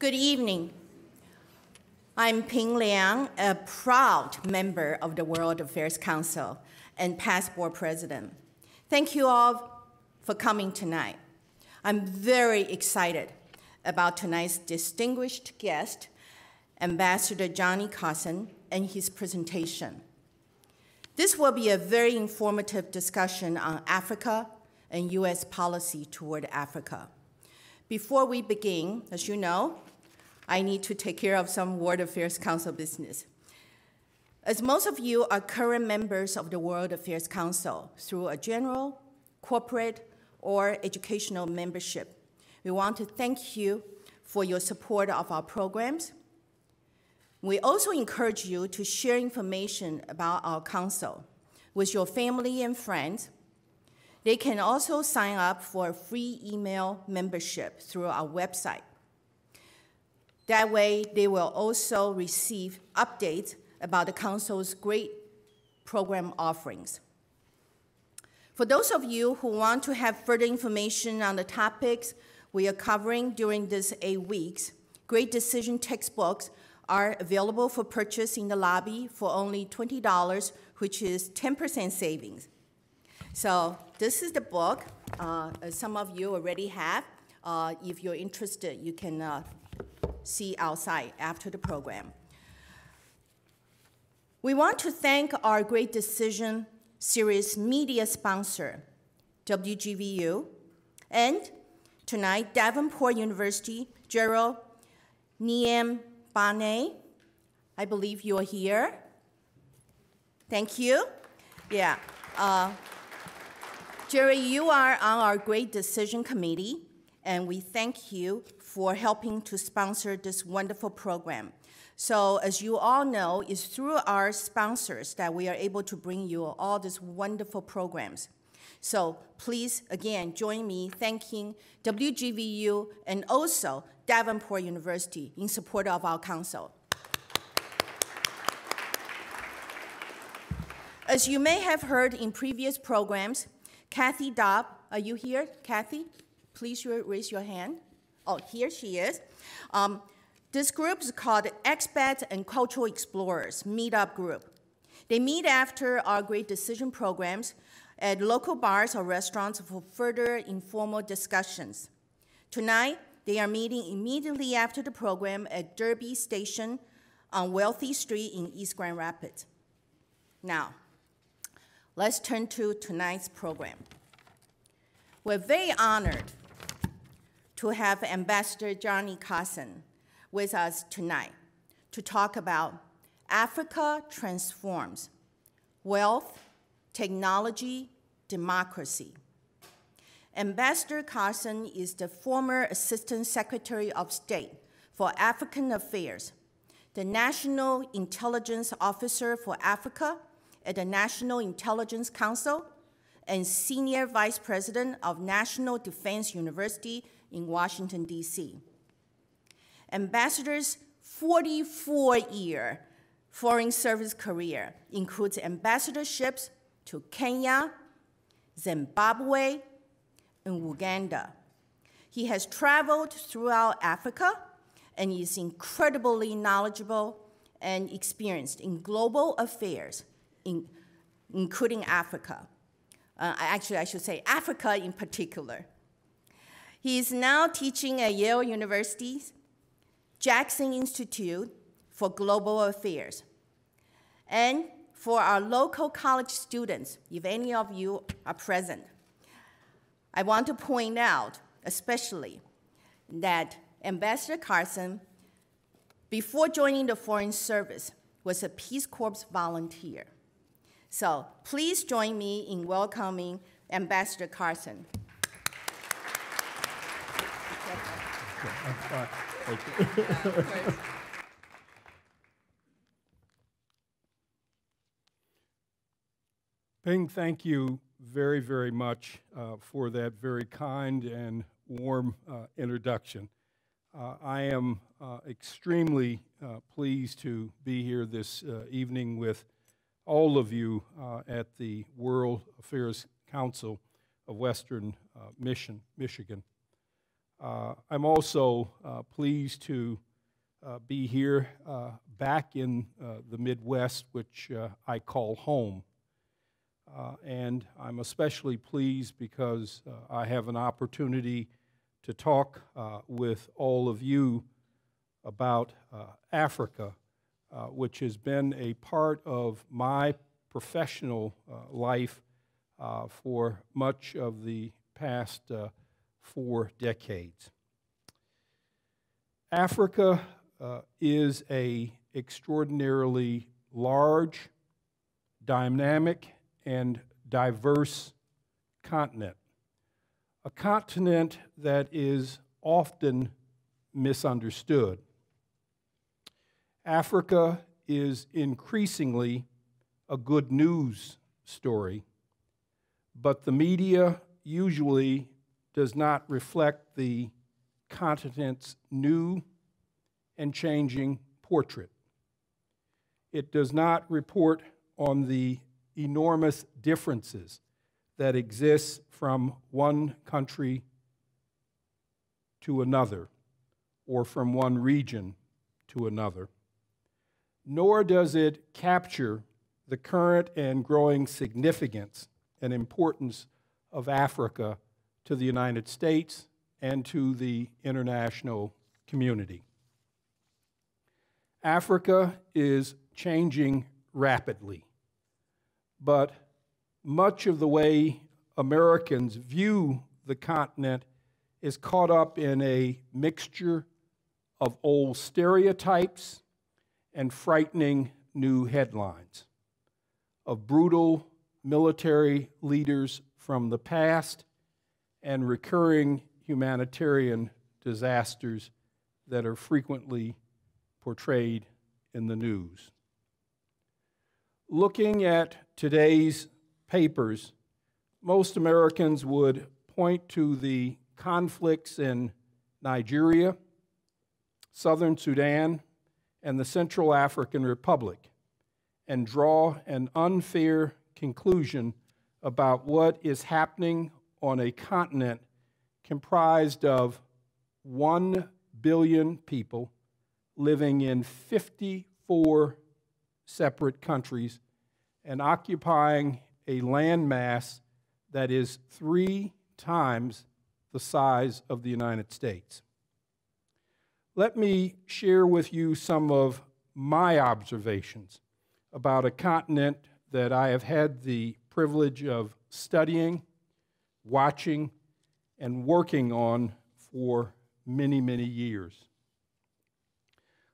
Good evening. I'm Ping Liang, a proud member of the World Affairs Council and past board president. Thank you all for coming tonight. I'm very excited about tonight's distinguished guest, Ambassador Johnny Carson, and his presentation. This will be a very informative discussion on Africa and U.S. policy toward Africa. Before we begin, as you know, I need to take care of some World Affairs Council business. As most of you are current members of the World Affairs Council through a general, corporate, or educational membership, we want to thank you for your support of our programs. We also encourage you to share information about our council with your family and friends. They can also sign up for a free email membership through our website. That way, they will also receive updates about the Council's great program offerings. For those of you who want to have further information on the topics we are covering during these eight weeks, Great Decision textbooks are available for purchase in the lobby for only $20, which is 10% savings. So this is the book. Uh, some of you already have. Uh, if you're interested, you can uh, see outside after the program. We want to thank our Great Decision Series media sponsor, WGVU, and tonight, Davenport University, Gerald Niem Bane. I believe you're here. Thank you. Yeah. Uh, Jerry, you are on our Great Decision Committee, and we thank you for helping to sponsor this wonderful program. So as you all know, it's through our sponsors that we are able to bring you all these wonderful programs. So please, again, join me thanking WGVU and also Davenport University in support of our council. As you may have heard in previous programs, Kathy Dobb, are you here, Kathy? Please raise your hand. Oh, here she is. Um, this group is called Expat and Cultural Explorers Meetup Group. They meet after our Great Decision programs at local bars or restaurants for further informal discussions. Tonight, they are meeting immediately after the program at Derby Station on Wealthy Street in East Grand Rapids. Now, let's turn to tonight's program. We're very honored to have Ambassador Johnny Carson with us tonight to talk about Africa Transforms Wealth, Technology, Democracy. Ambassador Carson is the former Assistant Secretary of State for African Affairs, the National Intelligence Officer for Africa at the National Intelligence Council, and Senior Vice President of National Defense University in Washington, D.C. Ambassador's 44-year foreign service career includes ambassadorships to Kenya, Zimbabwe, and Uganda. He has traveled throughout Africa and is incredibly knowledgeable and experienced in global affairs, in, including Africa. Uh, actually, I should say Africa in particular. He is now teaching at Yale University's Jackson Institute for Global Affairs. And for our local college students, if any of you are present, I want to point out especially that Ambassador Carson, before joining the Foreign Service, was a Peace Corps volunteer. So please join me in welcoming Ambassador Carson. Ping, thank you very, very much uh, for that very kind and warm uh, introduction. Uh, I am uh, extremely uh, pleased to be here this uh, evening with all of you at the World Affairs Council of Western Mission, Michigan. Uh, I'm also uh, pleased to uh, be here uh, back in uh, the Midwest, which uh, I call home. and I'm especially pleased because I have an opportunity to talk with all of you about Africa, which has been a part of my professional life for much of the past four decades. Africa uh, is a extraordinarily large, dynamic, and diverse continent. A continent that is often misunderstood. Africa is increasingly a good news story, but the media usually does not reflect the continent's new and changing portrait. It does not report on the enormous differences that exist from one country to another or from one region to another. Nor does it capture the current and growing significance and importance of Africa to the United States and to the international community. Africa is changing rapidly, but much of the way Americans view the continent is caught up in a mixture of old stereotypes and frightening new headlines, of brutal military leaders from the past and recurring humanitarian disasters that are frequently portrayed in the news. Looking at today's papers, most Americans would point to the conflicts in Nigeria, southern Sudan, and the Central African Republic and draw an unfair conclusion about what is happening on a continent comprised of 1 billion people living in 54 separate countries and occupying a landmass that is three times the size of the United States. Let me share with you some of my observations about a continent that I have had the privilege of studying, watching, and working on for many, many years.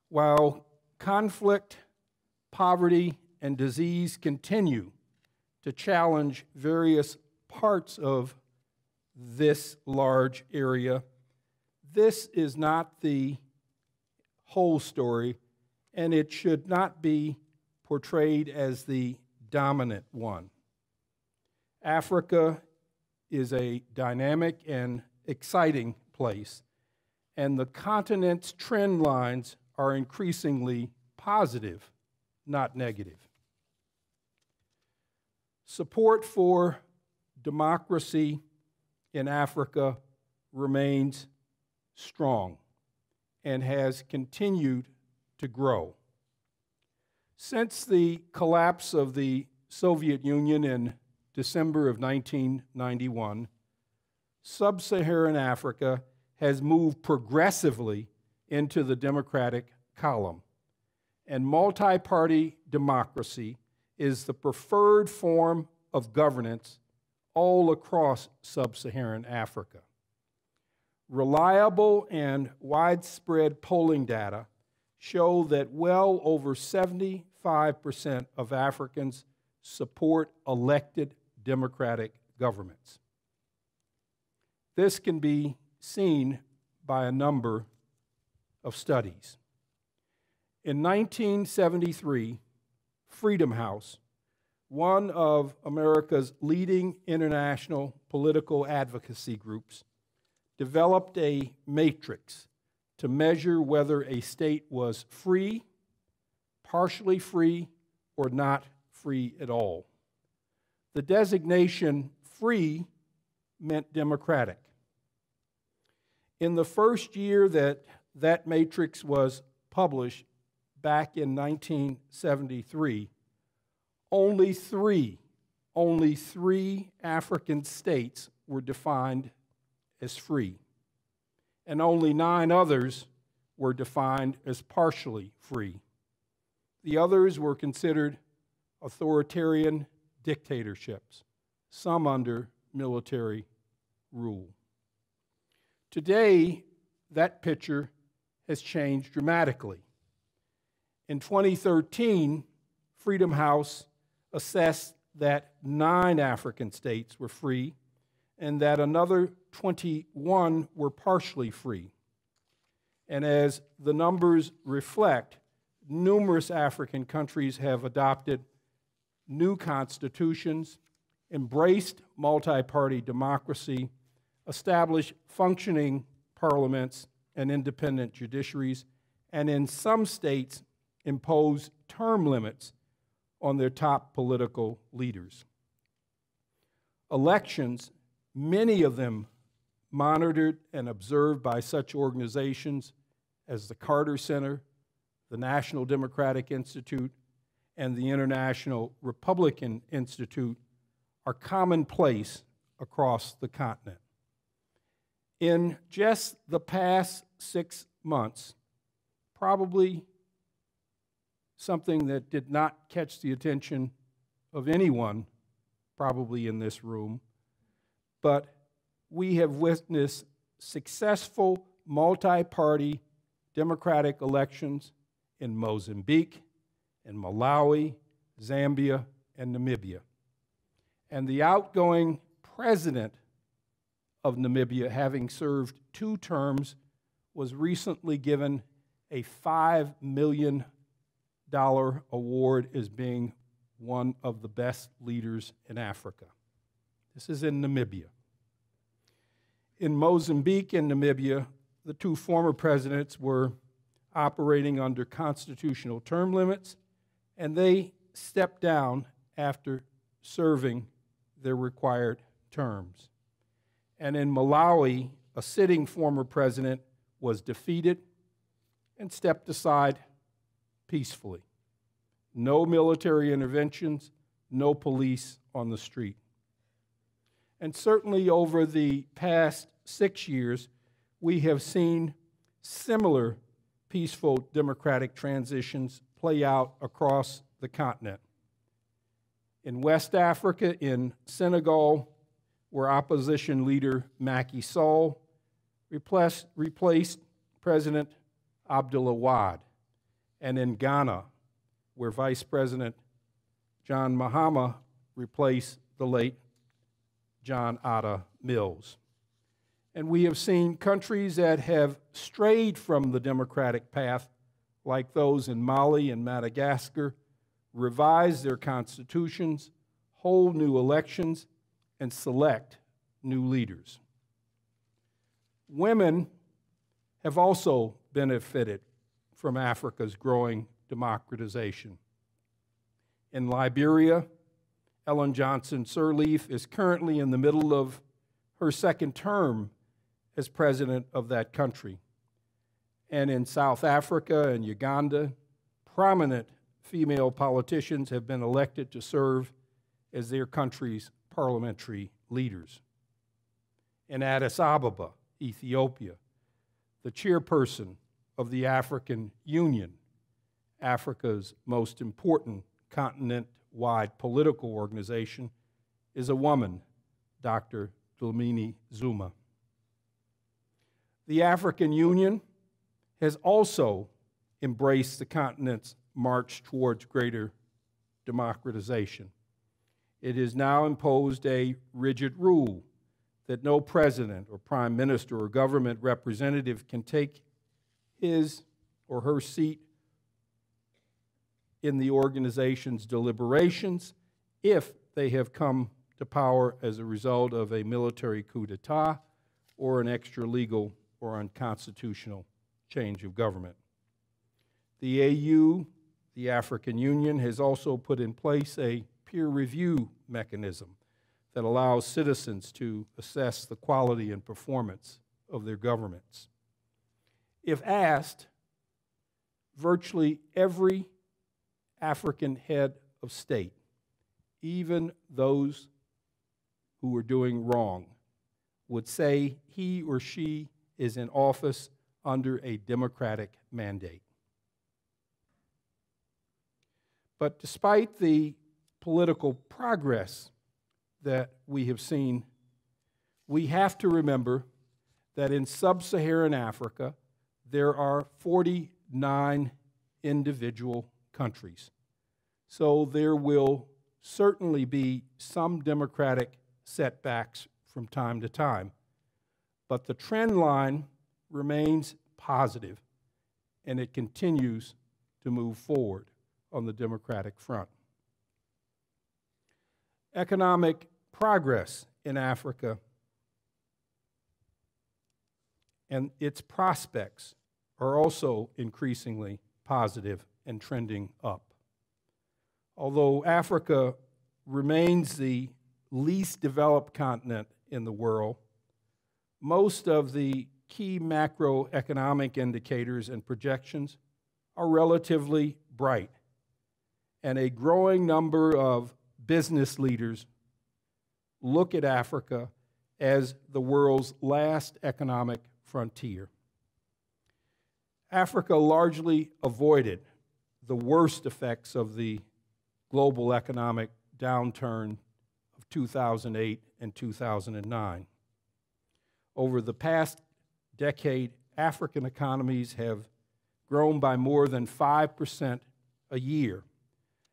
While conflict, poverty, and disease continue to challenge various parts of this large area, this is not the whole story, and it should not be portrayed as the dominant one. Africa is a dynamic and exciting place, and the continent's trend lines are increasingly positive, not negative. Support for democracy in Africa remains strong and has continued to grow. Since the collapse of the Soviet Union in December of 1991, sub Saharan Africa has moved progressively into the Democratic column. And multi party democracy is the preferred form of governance all across sub Saharan Africa. Reliable and widespread polling data show that well over 75% of Africans support elected democratic governments. This can be seen by a number of studies. In 1973, Freedom House, one of America's leading international political advocacy groups, developed a matrix to measure whether a state was free, partially free, or not free at all. The designation free meant democratic. In the first year that that matrix was published, back in 1973, only three, only three African states were defined as free, and only nine others were defined as partially free. The others were considered authoritarian dictatorships, some under military rule. Today, that picture has changed dramatically. In 2013, Freedom House assessed that nine African states were free and that another 21 were partially free. And as the numbers reflect, numerous African countries have adopted new constitutions, embraced multi party democracy, established functioning parliaments and independent judiciaries, and in some states, impose term limits on their top political leaders. Elections, many of them monitored and observed by such organizations as the Carter Center, the National Democratic Institute, and the International Republican Institute, are commonplace across the continent. In just the past six months, probably something that did not catch the attention of anyone, probably in this room, but we have witnessed successful multi party democratic elections in Mozambique, in Malawi, Zambia, and Namibia. And the outgoing president of Namibia, having served two terms, was recently given a $5 million award as being one of the best leaders in Africa. This is in Namibia. In Mozambique and Namibia, the two former presidents were operating under constitutional term limits, and they stepped down after serving their required terms. And in Malawi, a sitting former president was defeated and stepped aside peacefully. No military interventions, no police on the street. And certainly over the past six years, we have seen similar peaceful democratic transitions play out across the continent. In West Africa, in Senegal, where opposition leader Macky Sall replaced, President Abdoulaye Wade, and in Ghana, where Vice President John Mahama replaced the late John Atta Mills. And we have seen countries that have strayed from the democratic path, like those in Mali and Madagascar, revise their constitutions, hold new elections, and select new leaders. Women have also benefited from Africa's growing democratization. In Liberia, Ellen Johnson Sirleaf is currently in the middle of her second term as president of that country. And in South Africa and Uganda, prominent female politicians have been elected to serve as their country's parliamentary leaders. In Addis Ababa, Ethiopia, the chairperson of the African Union, Africa's most important continent wide political organization, is a woman, Dr. Dlamini Zuma. The African Union has also embraced the continent's march towards greater democratization. It has now imposed a rigid rule that no president or prime minister or government representative can take his or her seat in the organization's deliberations if they have come to power as a result of a military coup d'etat or an extra legal or unconstitutional change of government. The AU, the African Union, has also put in place a peer review mechanism that allows citizens to assess the quality and performance of their governments. If asked, virtually every African head of state, even those who were doing wrong, would say he or she is in office under a democratic mandate. But despite the political progress that we have seen, we have to remember that in sub Saharan Africa, there are 49 individual countries. So there will certainly be some democratic setbacks from time to time. But the trend line remains positive and it continues to move forward on the democratic front. Economic progress in Africa and its prospects are also increasingly positive and trending up. Although Africa remains the least developed continent in the world, most of the key macroeconomic indicators and projections are relatively bright, and a growing number of business leaders look at Africa as the world's last economic frontier. Africa largely avoided the worst effects of the global economic downturn of 2008 and 2009. Over the past decade, African economies have grown by more than 5% a year,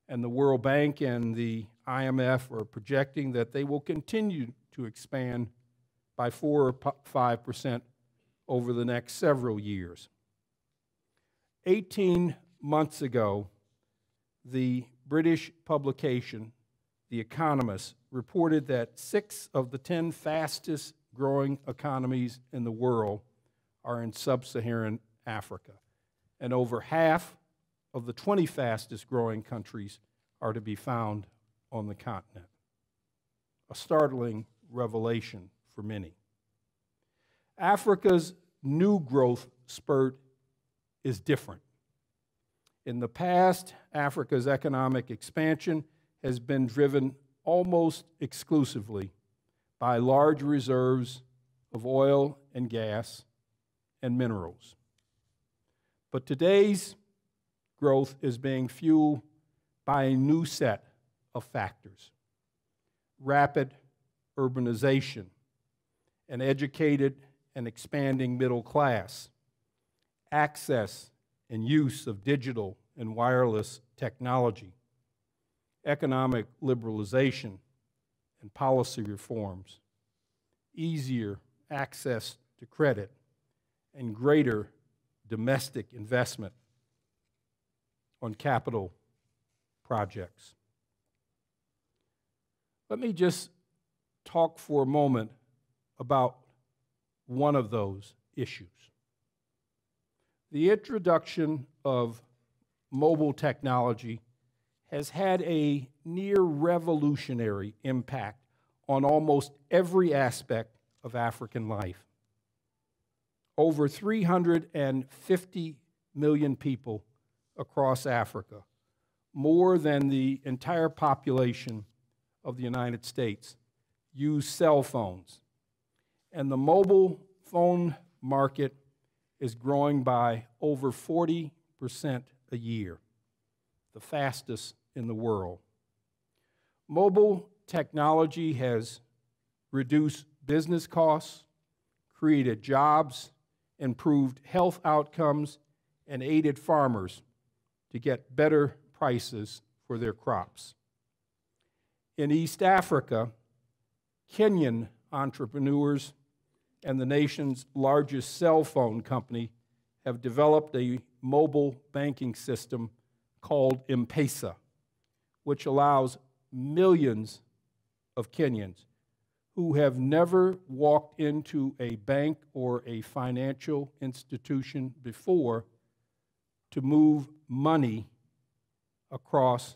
and the World Bank and the IMF are projecting that they will continue to expand by 4 or 5% over the next several years. 18 months ago, the British publication, The Economist, reported that six of the 10 fastest growing economies in the world are in sub Saharan Africa, and over half of the 20 fastest growing countries are to be found on the continent. A startling revelation for many. Africa's new growth spurt is different. In the past, Africa's economic expansion has been driven almost exclusively by large reserves of oil and gas and minerals. But today's growth is being fueled by a new set of factors rapid urbanization, an educated and expanding middle class, access and use of digital and wireless technology, economic liberalization and policy reforms, easier access to credit, and greater domestic investment on capital projects. Let me just talk for a moment about one of those issues. The introduction of mobile technology has had a near revolutionary impact on almost every aspect of African life. Over 350 million people across Africa, more than the entire population of the United States, use cell phones. And the mobile phone market is growing by over 40% a year, the fastest in the world. Mobile technology has reduced business costs, created jobs, improved health outcomes, and aided farmers to get better prices for their crops. In East Africa, Kenyan entrepreneurs and the nation's largest cell phone company have developed a mobile banking system called M Pesa, which allows millions of Kenyans who have never walked into a bank or a financial institution before to move money across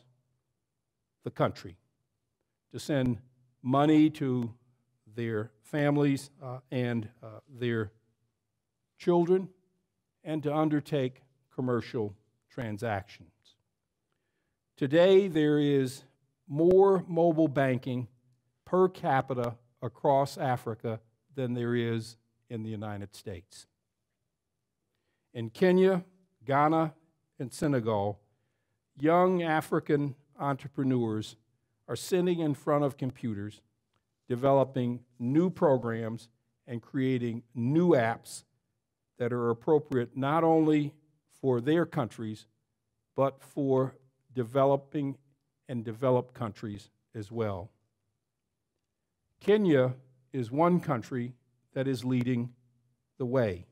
the country, to send money to their families uh, and uh, their children, and to undertake commercial transactions. Today, there is more mobile banking per capita across Africa than there is in the United States. In Kenya, Ghana, and Senegal, young African entrepreneurs are sitting in front of computers, developing new programs and creating new apps that are appropriate not only for their countries, but for developing and developed countries as well. Kenya is one country that is leading the way,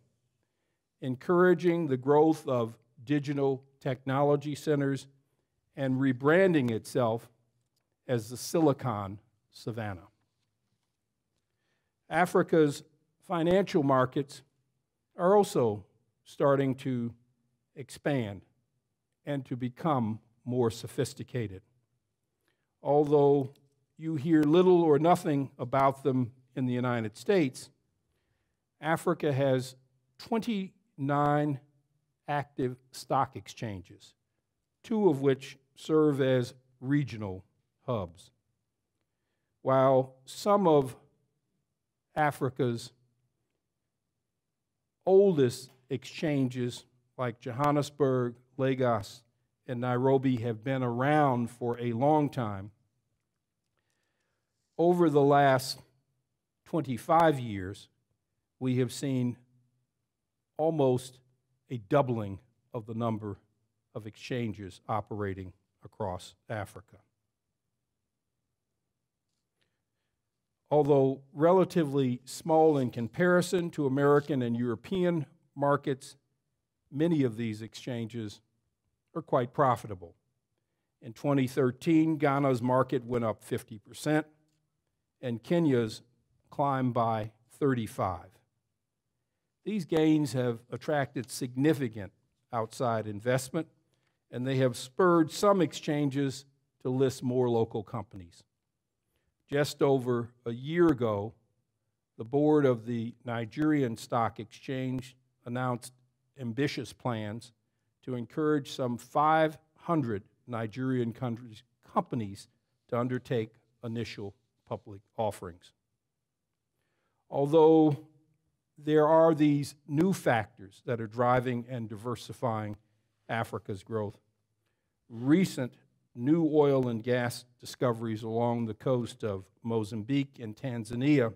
encouraging the growth of digital technology centers and rebranding itself as the Silicon Savannah. Africa's financial markets are also starting to expand and to become more sophisticated. Although you hear little or nothing about them in the United States, Africa has 29 active stock exchanges, two of which serve as regional hubs. While some of Africa's oldest exchanges, like Johannesburg, Lagos, and Nairobi, have been around for a long time, over the last 25 years, we have seen almost a doubling of the number of exchanges operating across Africa. Although relatively small in comparison to American and European markets, many of these exchanges are quite profitable. In 2013, Ghana's market went up 50%, and Kenya's climbed by 35. These gains have attracted significant outside investment, and they have spurred some exchanges to list more local companies. Just over a year ago, the board of the Nigerian Stock Exchange announced ambitious plans to encourage some 500 Nigerian companies to undertake initial public offerings. Although there are these new factors that are driving and diversifying Africa's growth. Recent new oil and gas discoveries along the coast of Mozambique and Tanzania,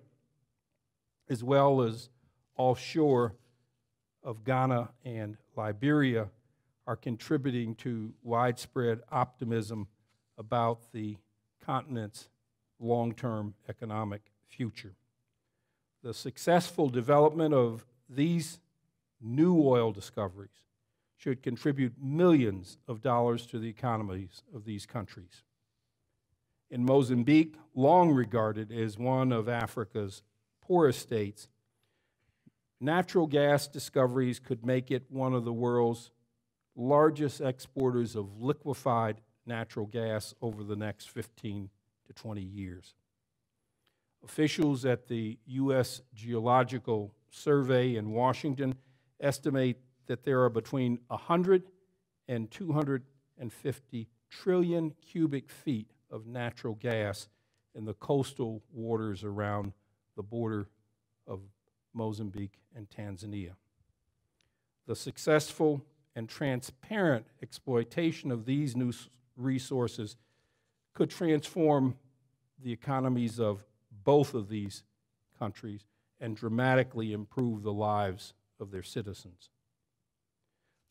as well as offshore of Ghana and Liberia, are contributing to widespread optimism about the continent's long term economic future the successful development of these new oil discoveries should contribute millions of dollars to the economies of these countries. In Mozambique, long regarded as one of Africa's poorest states, natural gas discoveries could make it one of the world's largest exporters of liquefied natural gas over the next 15 to 20 years. Officials at the U.S. Geological Survey in Washington estimate that there are between 100 and 250 trillion cubic feet of natural gas in the coastal waters around the border of Mozambique and Tanzania. The successful and transparent exploitation of these new resources could transform the economies of both of these countries and dramatically improve the lives of their citizens.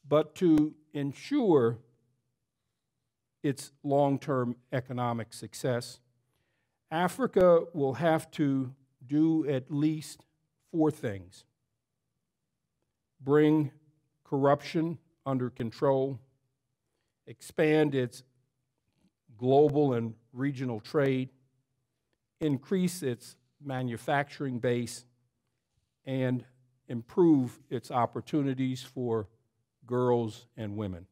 But to ensure its long term economic success, Africa will have to do at least four things bring corruption under control, expand its global and regional trade, increase its manufacturing base, and improve its opportunities for girls and women.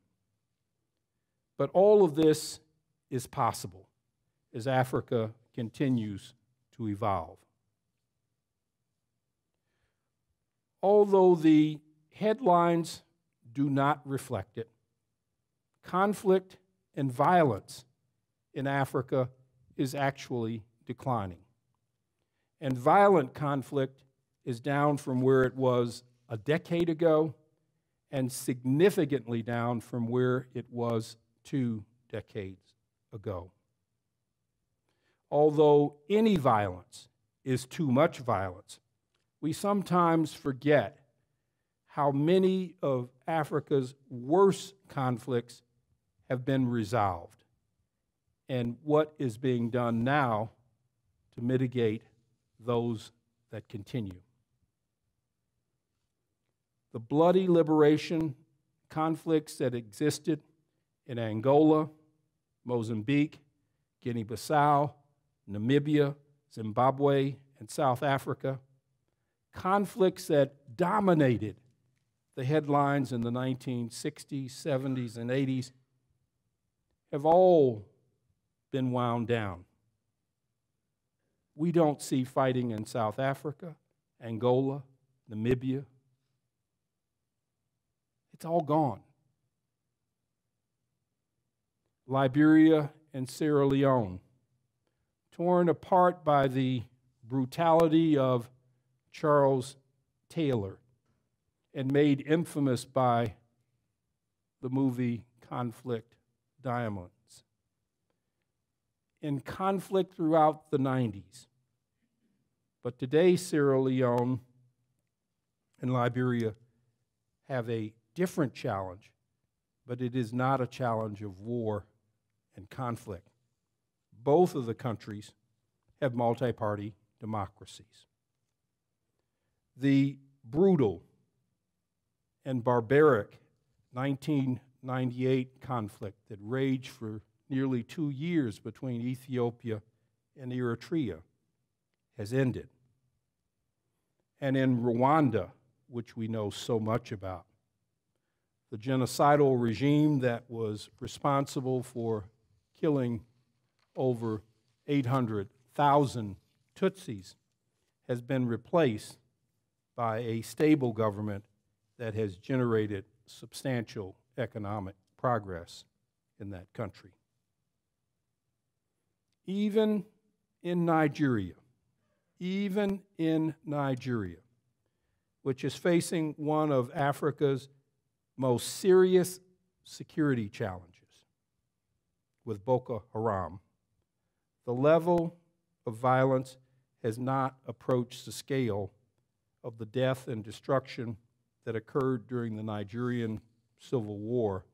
But all of this is possible as Africa continues to evolve. although the headlines do not reflect it, conflict and violence in Africa is actually declining. And violent conflict is down from where it was a decade ago and significantly down from where it was two decades ago. Although any violence is too much violence, we sometimes forget how many of Africa's worst conflicts have been resolved and what is being done now to mitigate those that continue. The bloody liberation conflicts that existed in Angola, Mozambique, Guinea Bissau, Namibia, Zimbabwe, and South Africa, conflicts that dominated the headlines in the 1960s, 70s, and 80s, have all been wound down. We don't see fighting in South Africa, Angola, Namibia. It's all gone. Liberia and Sierra Leone, torn apart by the brutality of Charles Taylor and made infamous by the movie Conflict Diamond in conflict throughout the 90s. But today, Sierra Leone and Liberia have a different challenge, but it is not a challenge of war and conflict. Both of the countries have multi party democracies. The brutal and barbaric 1998 conflict that raged for nearly two years between Ethiopia and Eritrea has ended. And in Rwanda, which we know so much about, the genocidal regime that was responsible for killing over 800,000 Tutsis has been replaced by a stable government that has generated substantial economic progress in that country even in Nigeria, even in Nigeria, which is facing one of Africa's most serious security challenges with Boko Haram, the level of violence has not approached the scale of the death and destruction that occurred during the Nigerian Civil War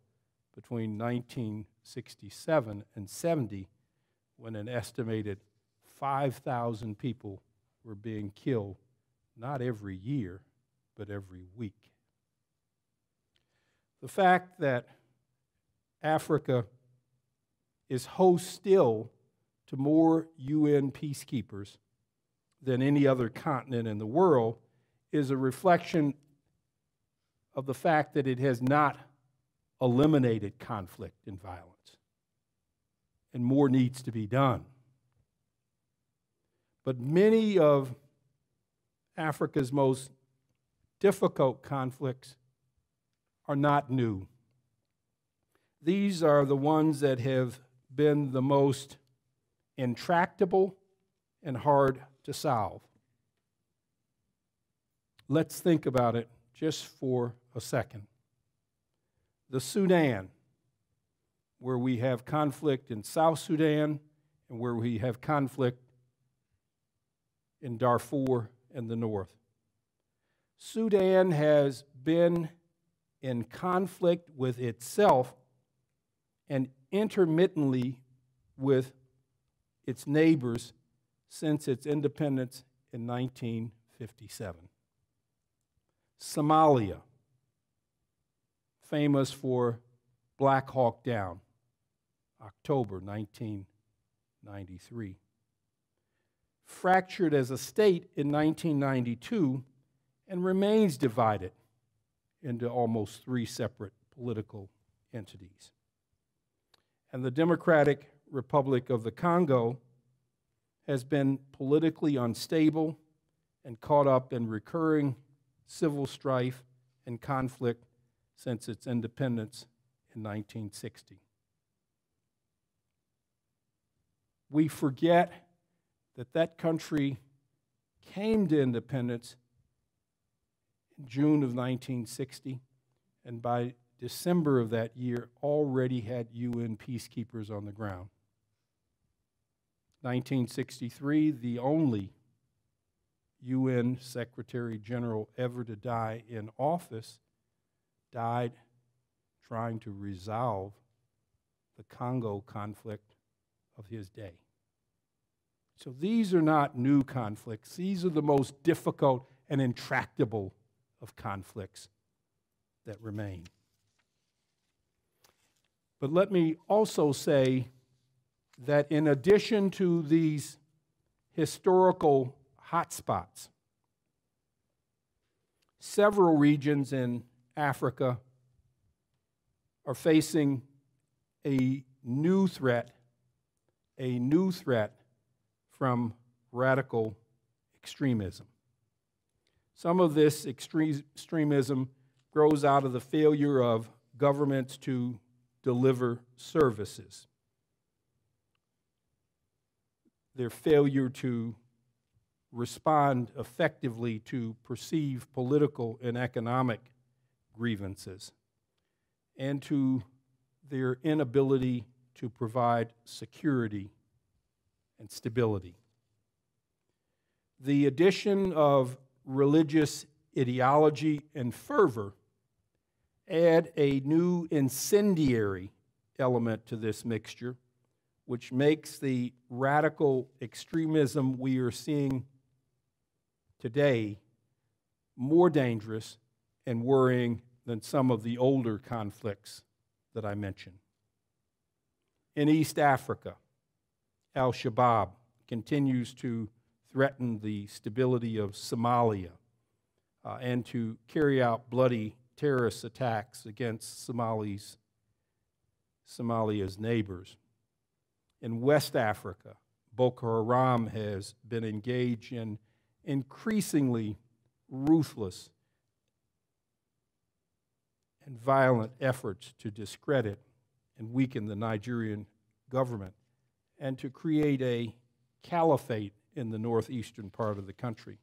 between 1967 and 70 when an estimated 5,000 people were being killed, not every year, but every week. The fact that Africa is host still to more UN peacekeepers than any other continent in the world is a reflection of the fact that it has not eliminated conflict and violence and more needs to be done. But many of Africa's most difficult conflicts are not new. These are the ones that have been the most intractable and hard to solve. Let's think about it just for a second. The Sudan where we have conflict in South Sudan and where we have conflict in Darfur and the north. Sudan has been in conflict with itself and intermittently with its neighbors since its independence in 1957. Somalia, famous for Black Hawk Down. October 1993. Fractured as a state in 1992 and remains divided into almost three separate political entities. And the Democratic Republic of the Congo has been politically unstable and caught up in recurring civil strife, and conflict since its independence in 1960. We forget that that country came to independence in June of 1960, and by December of that year already had UN peacekeepers on the ground. 1963, the only UN Secretary General ever to die in office, died trying to resolve the Congo conflict of his day. So these are not new conflicts, these are the most difficult and intractable of conflicts that remain. But let me also say that in addition to these historical hotspots, several regions in Africa are facing a new threat, a new threat from radical extremism. Some of this extremism grows out of the failure of governments to deliver services their failure to respond effectively to perceived political and economic grievances, and to their inability to provide security and stability. The addition of religious ideology and fervor add a new incendiary element to this mixture which makes the radical extremism we are seeing today more dangerous and worrying than some of the older conflicts that I mentioned. In East Africa, Al Shabaab continues to threaten the stability of Somalia uh, and to carry out bloody terrorist attacks against Somalis, Somalia's neighbors. In West Africa, Boko Haram has been engaged in increasingly ruthless and violent efforts to discredit and weaken the Nigerian government and to create a caliphate in the northeastern part of the country.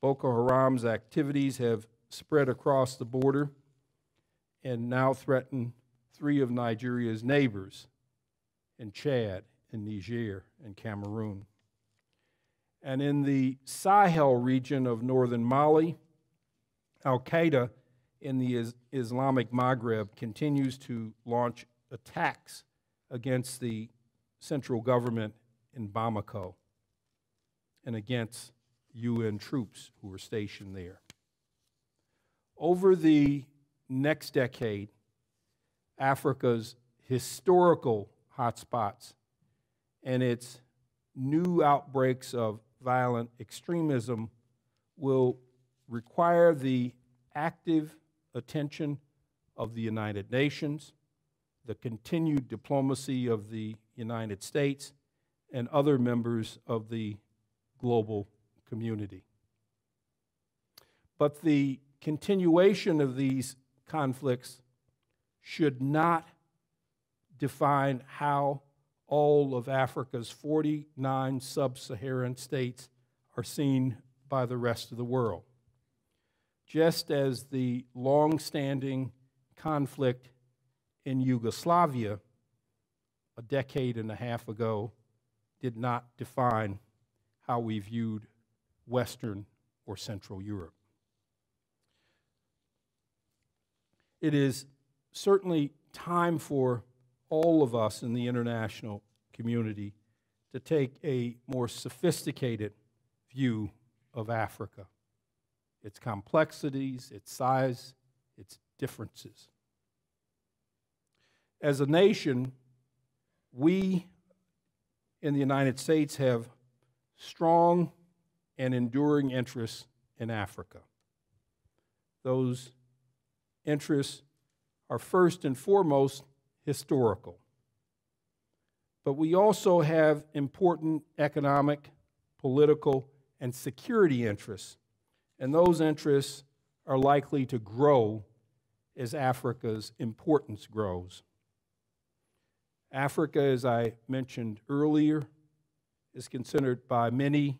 Boko Haram's activities have spread across the border and now threaten three of Nigeria's neighbors in Chad, in Niger, and Cameroon. And in the Sahel region of northern Mali, Al Qaeda in the Islamic Maghreb continues to launch attacks against the central government in Bamako and against UN troops who are stationed there. Over the next decade, Africa's historical hotspots and its new outbreaks of violent extremism will require the active attention of the United Nations, the continued diplomacy of the United States, and other members of the global community. But the continuation of these conflicts should not define how all of Africa's 49 sub Saharan states are seen by the rest of the world. Just as the long standing conflict in Yugoslavia a decade and a half ago did not define how we viewed Western or Central Europe. It is certainly time for all of us in the international community to take a more sophisticated view of Africa, its complexities, its size, its differences. As a nation, we in the United States have strong and enduring interests in Africa. Those interests are first and foremost historical. But we also have important economic, political, and security interests And those interests are likely to grow as Africa's importance grows. Africa, as I mentioned earlier, is considered by many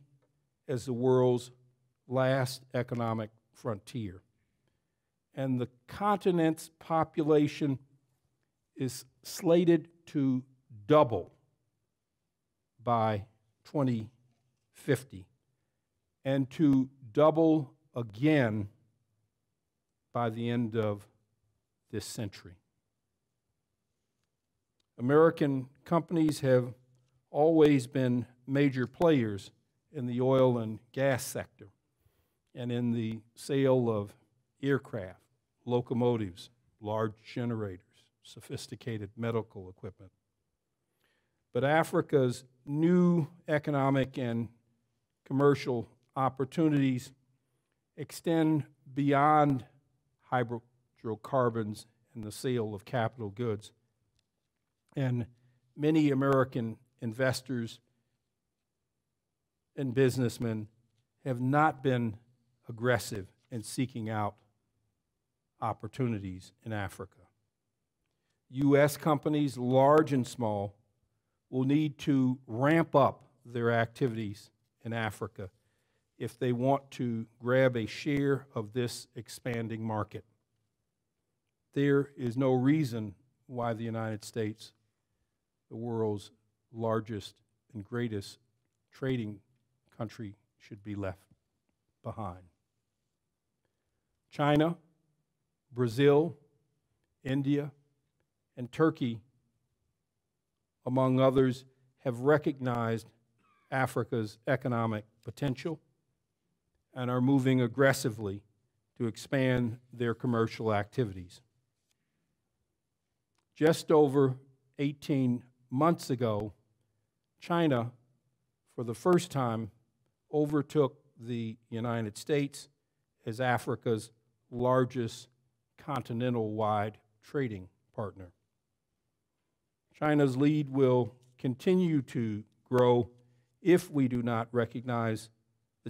as the world's last economic frontier. And the continent's population is slated to double by 2050 and to double again by the end of this century. American companies have always been major players in the oil and gas sector and in the sale of aircraft, locomotives, large generators, sophisticated medical equipment. But Africa's new economic and commercial opportunities extend beyond hydrocarbons and the sale of capital goods. And many American investors and businessmen have not been aggressive in seeking out opportunities in Africa. U.S. companies, large and small, will need to ramp up their activities in Africa if they want to grab a share of this expanding market. There is no reason why the United States, the world's largest and greatest trading country, should be left behind. China, Brazil, India, and Turkey, among others, have recognized Africa's economic potential and are moving aggressively to expand their commercial activities. Just over 18 months ago, China, for the first time, overtook the United States as Africa's largest continental wide trading partner. China's lead will continue to grow if we do not recognize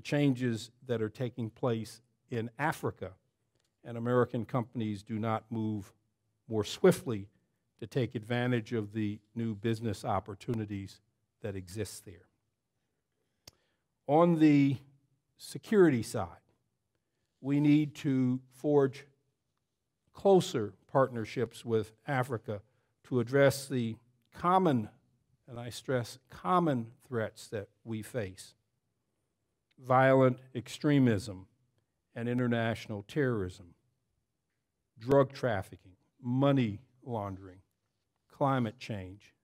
the changes that are taking place in Africa and American companies do not move more swiftly to take advantage of the new business opportunities that exist there. On the security side, we need to forge closer partnerships with Africa to address the common, and I stress common threats that we face violent extremism and international terrorism, drug trafficking, money laundering, climate change,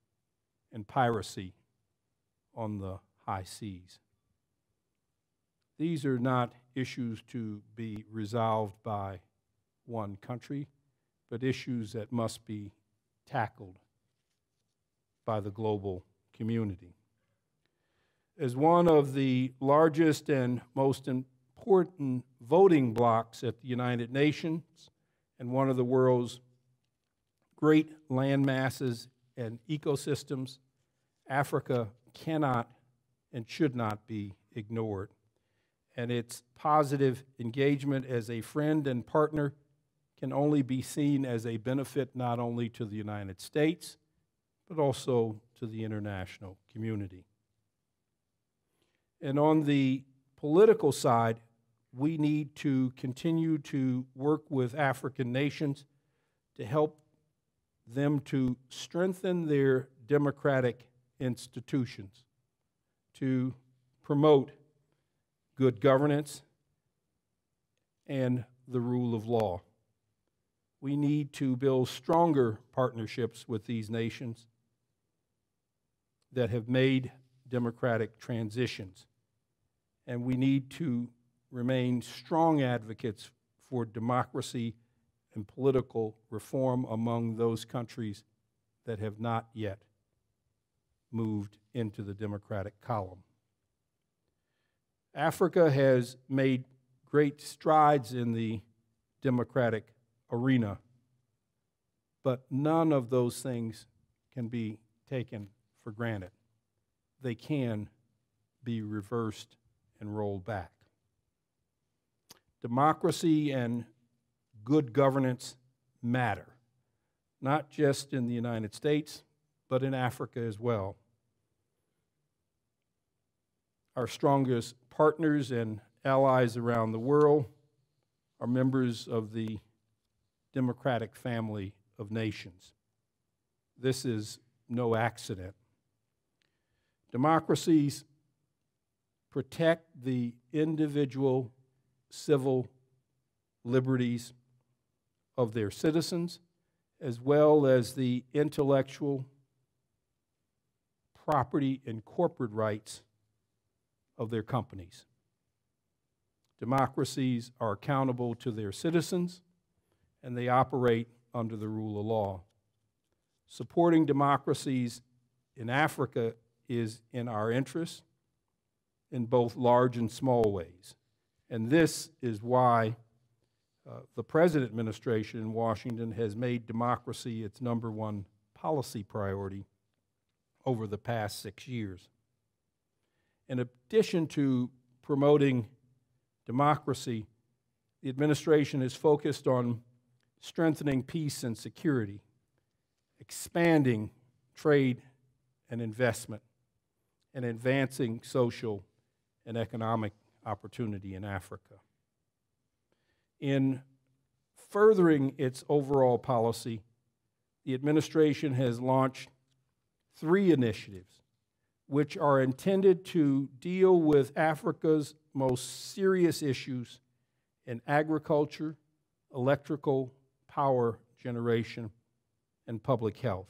and piracy on the high seas. These are not issues to be resolved by one country, but issues that must be tackled by the global community. As one of the largest and most important voting blocs at the United Nations and one of the world's great land masses and ecosystems, Africa cannot and should not be ignored. And its positive engagement as a friend and partner can only be seen as a benefit not only to the United States, but also to the international community. And on the political side, we need to continue to work with African nations to help them to strengthen their democratic institutions, to promote good governance and the rule of law. We need to build stronger partnerships with these nations that have made democratic transitions. And we need to remain strong advocates for democracy and political reform among those countries that have not yet moved into the democratic column. Africa has made great strides in the democratic arena, but none of those things can be taken for granted they can be reversed and rolled back. democracy and good governance matter, not just in the United States, but in Africa as well. Our strongest partners and allies around the world are members of the democratic family of nations. This is no accident. Democracies protect the individual civil liberties of their citizens, as well as the intellectual property and corporate rights of their companies. Democracies are accountable to their citizens and they operate under the rule of law. Supporting democracies in Africa is in our interest in both large and small ways. And this is why uh, the President administration in Washington has made democracy its number one policy priority over the past six years. In addition to promoting democracy, the administration is focused on strengthening peace and security, expanding trade and investment, and advancing social and economic opportunity in Africa. In furthering its overall policy, the administration has launched three initiatives which are intended to deal with Africa's most serious issues in agriculture, electrical power generation, and public health.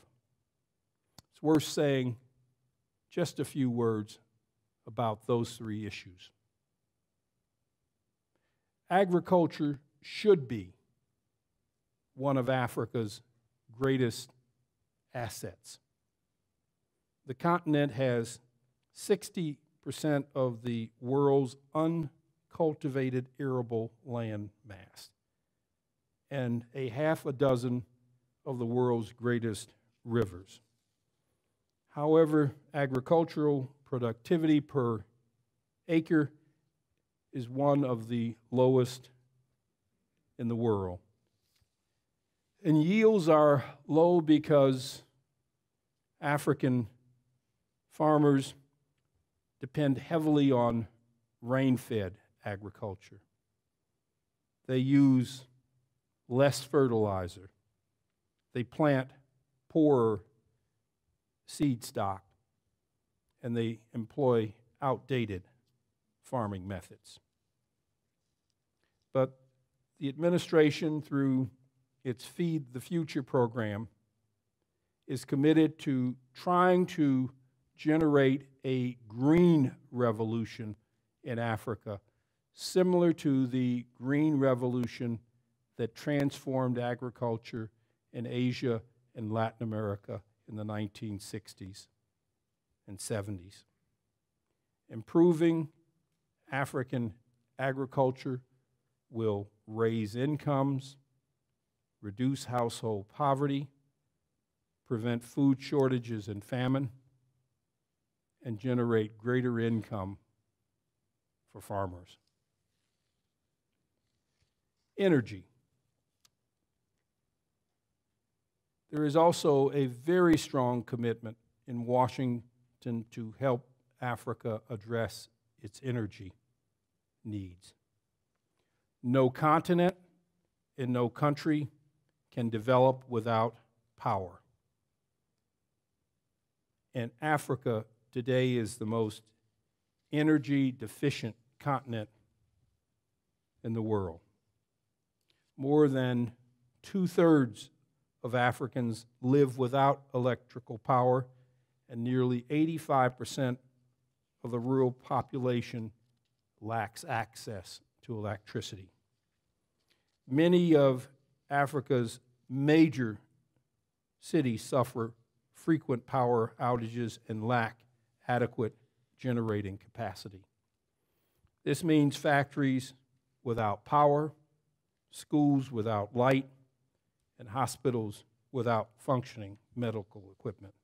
It's worth saying just a few words about those three issues. Agriculture should be one of Africa's greatest assets. The continent has 60% of the world's uncultivated arable land mass and a half a dozen of the world's greatest rivers. However, agricultural productivity per acre is one of the lowest in the world. And yields are low because African farmers depend heavily on rain fed agriculture. They use less fertilizer. They plant poorer seed stock. And they employ outdated farming methods. But the administration, through its Feed the Future program, is committed to trying to generate a green revolution in Africa, similar to the green revolution that transformed agriculture in Asia and Latin America in the 1960s and 70s. Improving African agriculture will raise incomes, reduce household poverty, prevent food shortages and famine, and generate greater income for farmers. Energy. There is also a very strong commitment in Washington to help Africa address its energy needs. No continent and no country can develop without power. And Africa today is the most energy deficient continent in the world. More than two thirds of Africans live without electrical power, and nearly 85% of the rural population lacks access to electricity. Many of Africa's major cities suffer frequent power outages and lack adequate generating capacity. This means factories without power, schools without light, and hospitals without functioning medical equipment.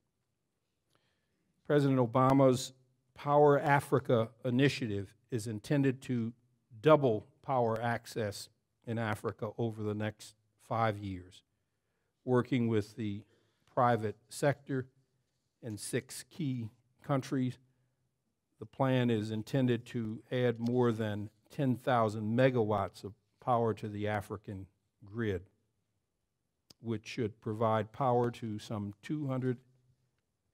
President Obama's Power Africa initiative is intended to double power access in Africa over the next five years, working with the private sector in six key countries. The plan is intended to add more than 10,000 megawatts of power to the African grid, which should provide power to some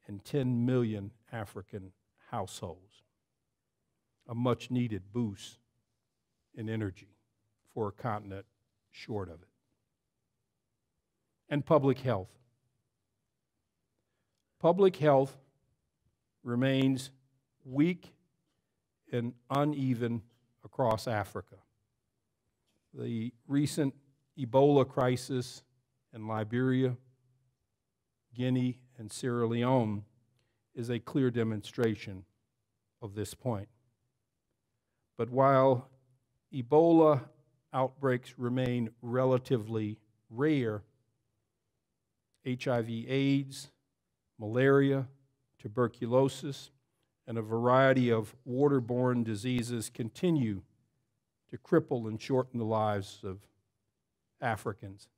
210 million African households. A much needed boost in energy for a continent short of it. And public health. Public health remains weak and uneven across Africa. The recent Ebola crisis in Liberia, Guinea, and Sierra Leone is a clear demonstration of this point. But while Ebola outbreaks remain relatively rare, HIV AIDS, malaria, tuberculosis, and a variety of waterborne diseases continue to cripple and shorten the lives of Africans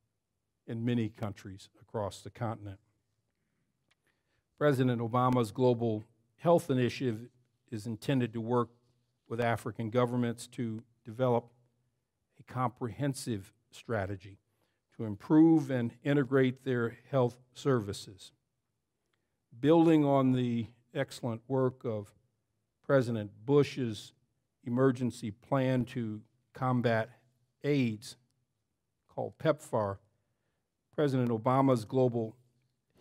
in many countries across the continent. President Obama's Global Health Initiative is intended to work with African governments to develop a comprehensive strategy to improve and integrate their health services. Building on the excellent work of President Bush's emergency plan to combat AIDS, called PEPFAR, President Obama's Global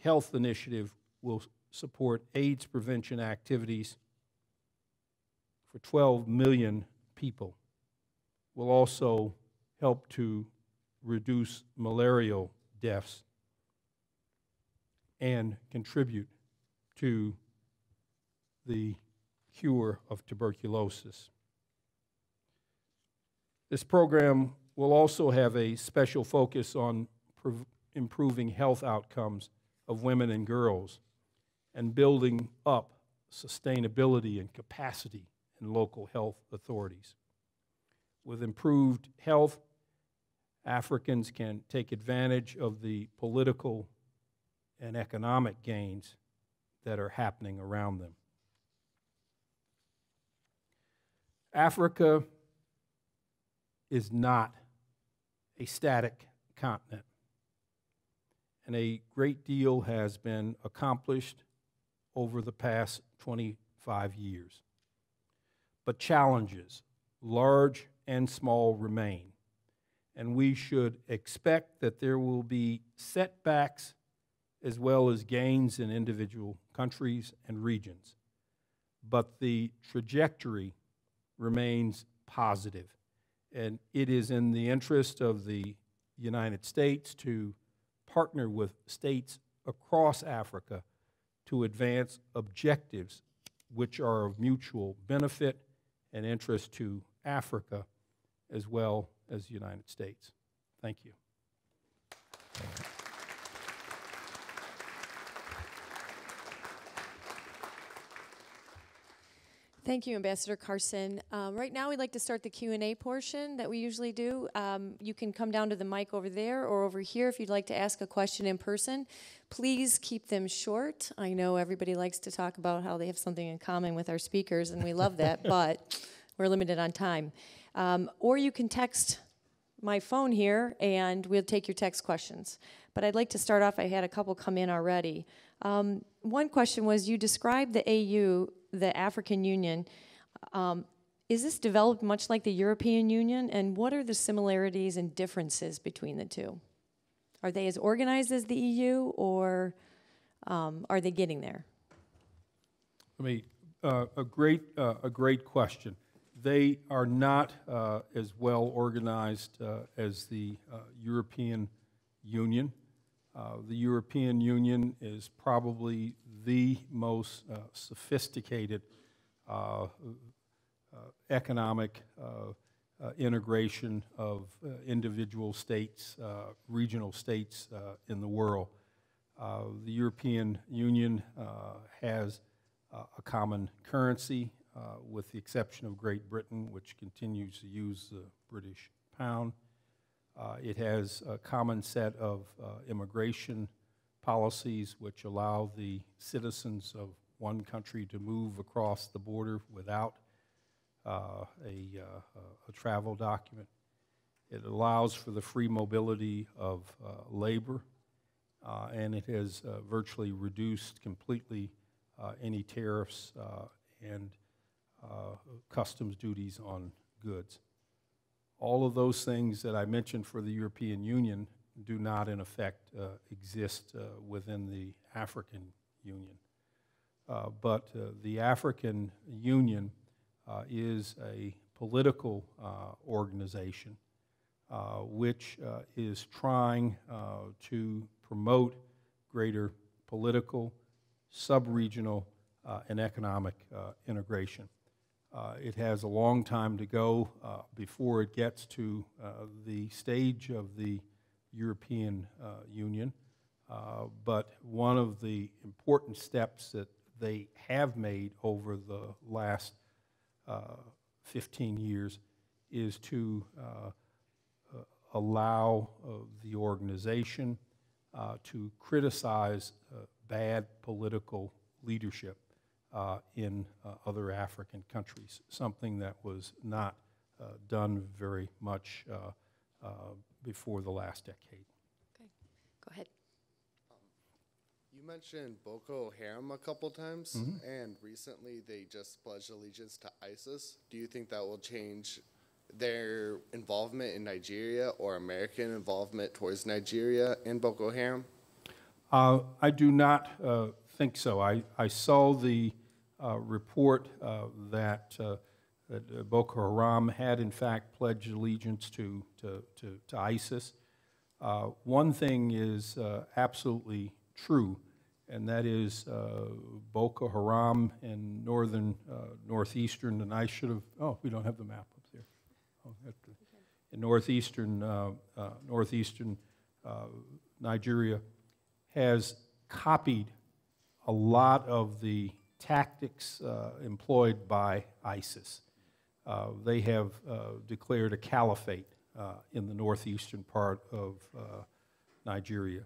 Health Initiative will support AIDS prevention activities for 12 million people. Will also help to reduce malarial deaths and contribute to the cure of tuberculosis. This program will also have a special focus on improving health outcomes of women and girls and building up sustainability and capacity in local health authorities. With improved health, Africans can take advantage of the political and economic gains that are happening around them. Africa is not a static continent, and a great deal has been accomplished over the past 25 years. But challenges, large and small, remain, and we should expect that there will be setbacks as well as gains in individual countries and regions. But the trajectory remains positive. And it is in the interest of the United States to partner with states across Africa to advance objectives which are of mutual benefit and interest to Africa as well as the United States. Thank you. Thank you, Ambassador Carson. Um, right now, we'd like to start the Q&A portion that we usually do. Um, you can come down to the mic over there or over here if you'd like to ask a question in person. Please keep them short. I know everybody likes to talk about how they have something in common with our speakers, and we love that, but we're limited on time. Um, or you can text my phone here, and we'll take your text questions. But I'd like to start off, I had a couple come in already. Um, one question was, you described the AU the African Union. Um, is this developed much like the European Union, and what are the similarities and differences between the two? Are they as organized as the EU, or um, are they getting there? I mean, uh, a great uh, a great question. They are not uh, as well organized uh, as the uh, European Union. Uh, the European Union is probably the most uh, sophisticated uh, uh economic uh, integration of individual states, regional states in the world. the European Union has a common currency, uh, with the exception of Great Britain, which continues to use the British pound. Uh, It has a common set of uh, immigration policies which allow the citizens of one country to move across the border without uh, a, uh, a travel document. It allows for the free mobility of uh, labor, uh, and it has uh, virtually reduced completely uh, any tariffs and customs duties on goods. All of those things that I mentioned for the European Union do not, in effect, uh, exist uh, within the African Union. Uh, But uh, the African Union uh, is a political organization which is trying to promote greater political, sub-regional, and economic integration. Uh, It has a long time to go uh, before it gets to uh, the stage of the European uh, Union. Uh, But one of the important steps that they have made over the last uh, 15 years is to uh, uh, allow the organization to criticize bad political leadership in other African countries, something that was not done very much uh, before the last decade. Okay, go ahead. You mentioned Boko Haram a couple times, and recently they just pledged allegiance to ISIS. Do you think that will change their involvement in Nigeria or American involvement towards Nigeria and Boko Haram? Uh, I do not uh, think so. I, I saw the uh, report uh, that, uh, uh, Boko Haram had in fact pledged allegiance to, to, to, to ISIS. Uh, one thing is uh, absolutely true, and that is uh, Boko Haram in northern, uh, northeastern, and I should have, oh, we don't have the map up there. Oh, that- In northeastern, uh, northeastern Nigeria has copied a lot of the tactics employed by ISIS. Uh, They have uh, declared a caliphate uh, in the northeastern part of Nigeria.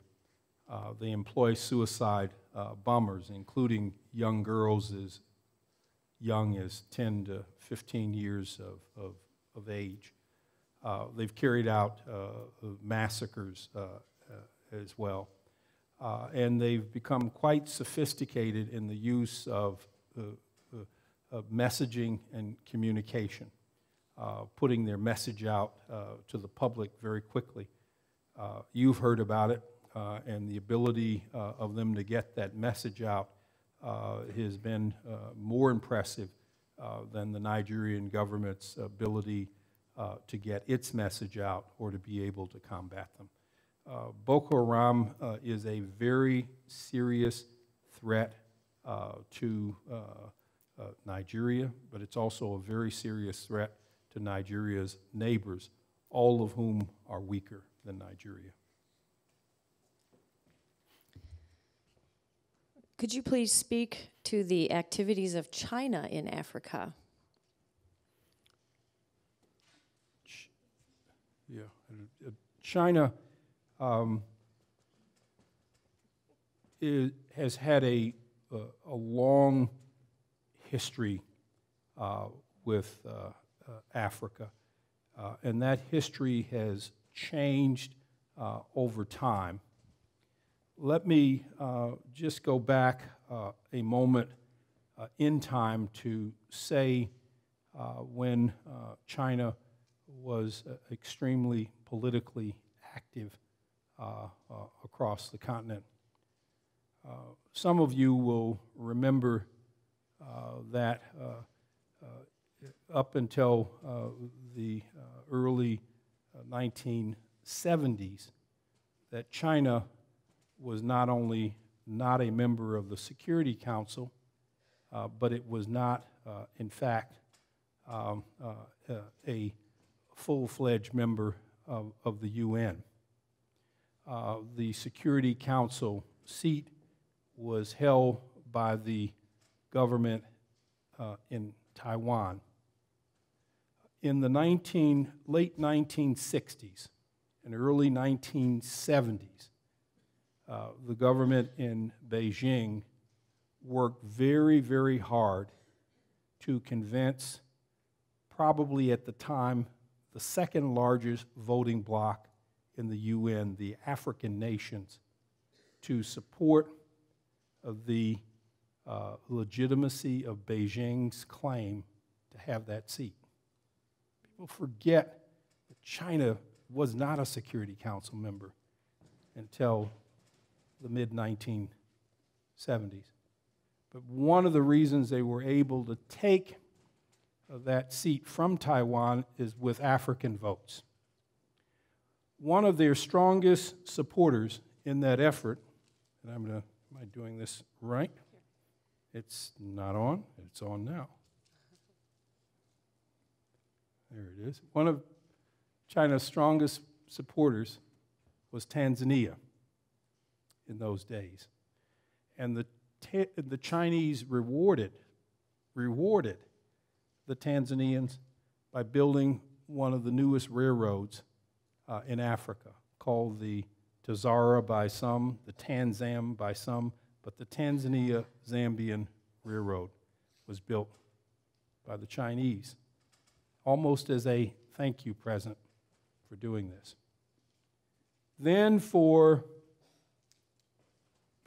They employ suicide bombers, including young girls as young as 10 to 15 years of, of, of age. Uh, They've carried out uh, massacres uh, as well. And they've become quite sophisticated in the use of, of messaging and communication, uh, putting their message out uh, to the public very quickly. Uh, you've heard about it, uh, and the ability uh, of them to get that message out uh, has been more impressive than the Nigerian government's ability to get its message out or to be able to combat them. Boko Haram is a very serious threat to uh, uh, Nigeria, but it's also a very serious threat to Nigeria's neighbors, all of whom are weaker than Nigeria. Could you please speak to the activities of China in Africa? Yeah, uh, China um, i- has had a, a, a long history uh, with uh, uh, Africa, uh, and that history has changed uh, over time. Let me just go back a moment in time to say when China was extremely politically active across the continent. Uh, some of you will remember that uh, uh, up until uh, the uh, early uh, 1970s, that China was not only not a member of the Security Council, uh, but it was not, uh, in fact, um, uh, uh, a full-fledged member of, of the UN. Uh, the Security Council seat was held by the government uh, in Taiwan. In the 19, late 1960s and early 1970s, uh, the government in Beijing worked very, very hard to convince, probably at the time, the second largest voting bloc in the UN, the African nations, to support of the uh, legitimacy of Beijing's claim to have that seat. People forget that China was not a Security Council member until the mid 1970s. But one of the reasons they were able to take that seat from Taiwan is with African votes. One of their strongest supporters in that effort, and I'm going to, am I doing this right? It's not on, it's on now. There it is. One of China's strongest supporters was Tanzania in those days. And the, the Chinese rewarded, rewarded the Tanzanians by building one of the newest railroads uh, in Africa called the Tazara by some, the Tanzam by some, but the Tanzania Zambian Railroad was built by the Chinese almost as a thank you present for doing this. Then, for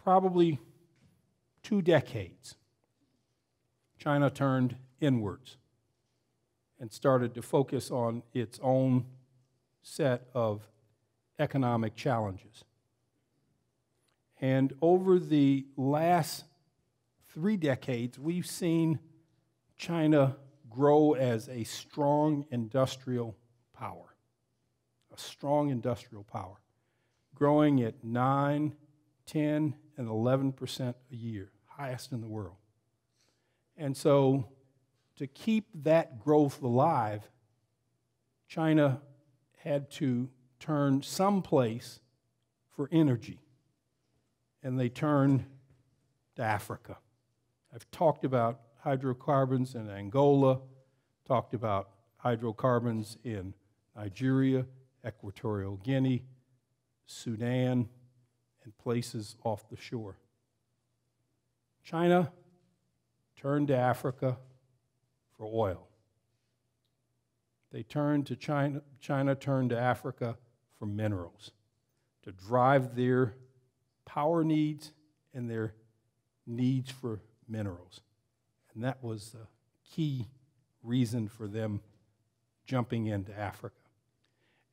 probably two decades, China turned inwards and started to focus on its own set of economic challenges. And over the last three decades, we've seen China grow as a strong industrial power. A strong industrial power, growing at 9, 10, and 11% a year, highest in the world. And so, to keep that growth alive, China had to turn someplace for energy. And they turned to Africa. I've talked about hydrocarbons in Angola, talked about hydrocarbons in Nigeria, Equatorial Guinea, Sudan, and places off the shore. China turned to Africa for oil. They turned to China, China turned to Africa for minerals to drive their power needs and their needs for minerals. And that was the key reason for them jumping into Africa.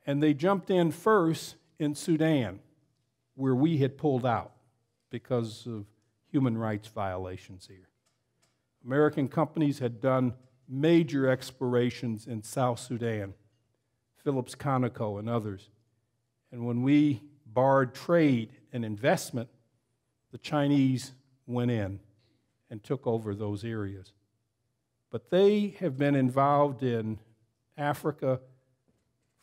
And they jumped in first in Sudan, where we had pulled out because of human rights violations here. American companies had done major explorations in South Sudan, Phillips Conoco and others. And when we barred trade and investment, the Chinese went in and took over those areas. But they have been involved in Africa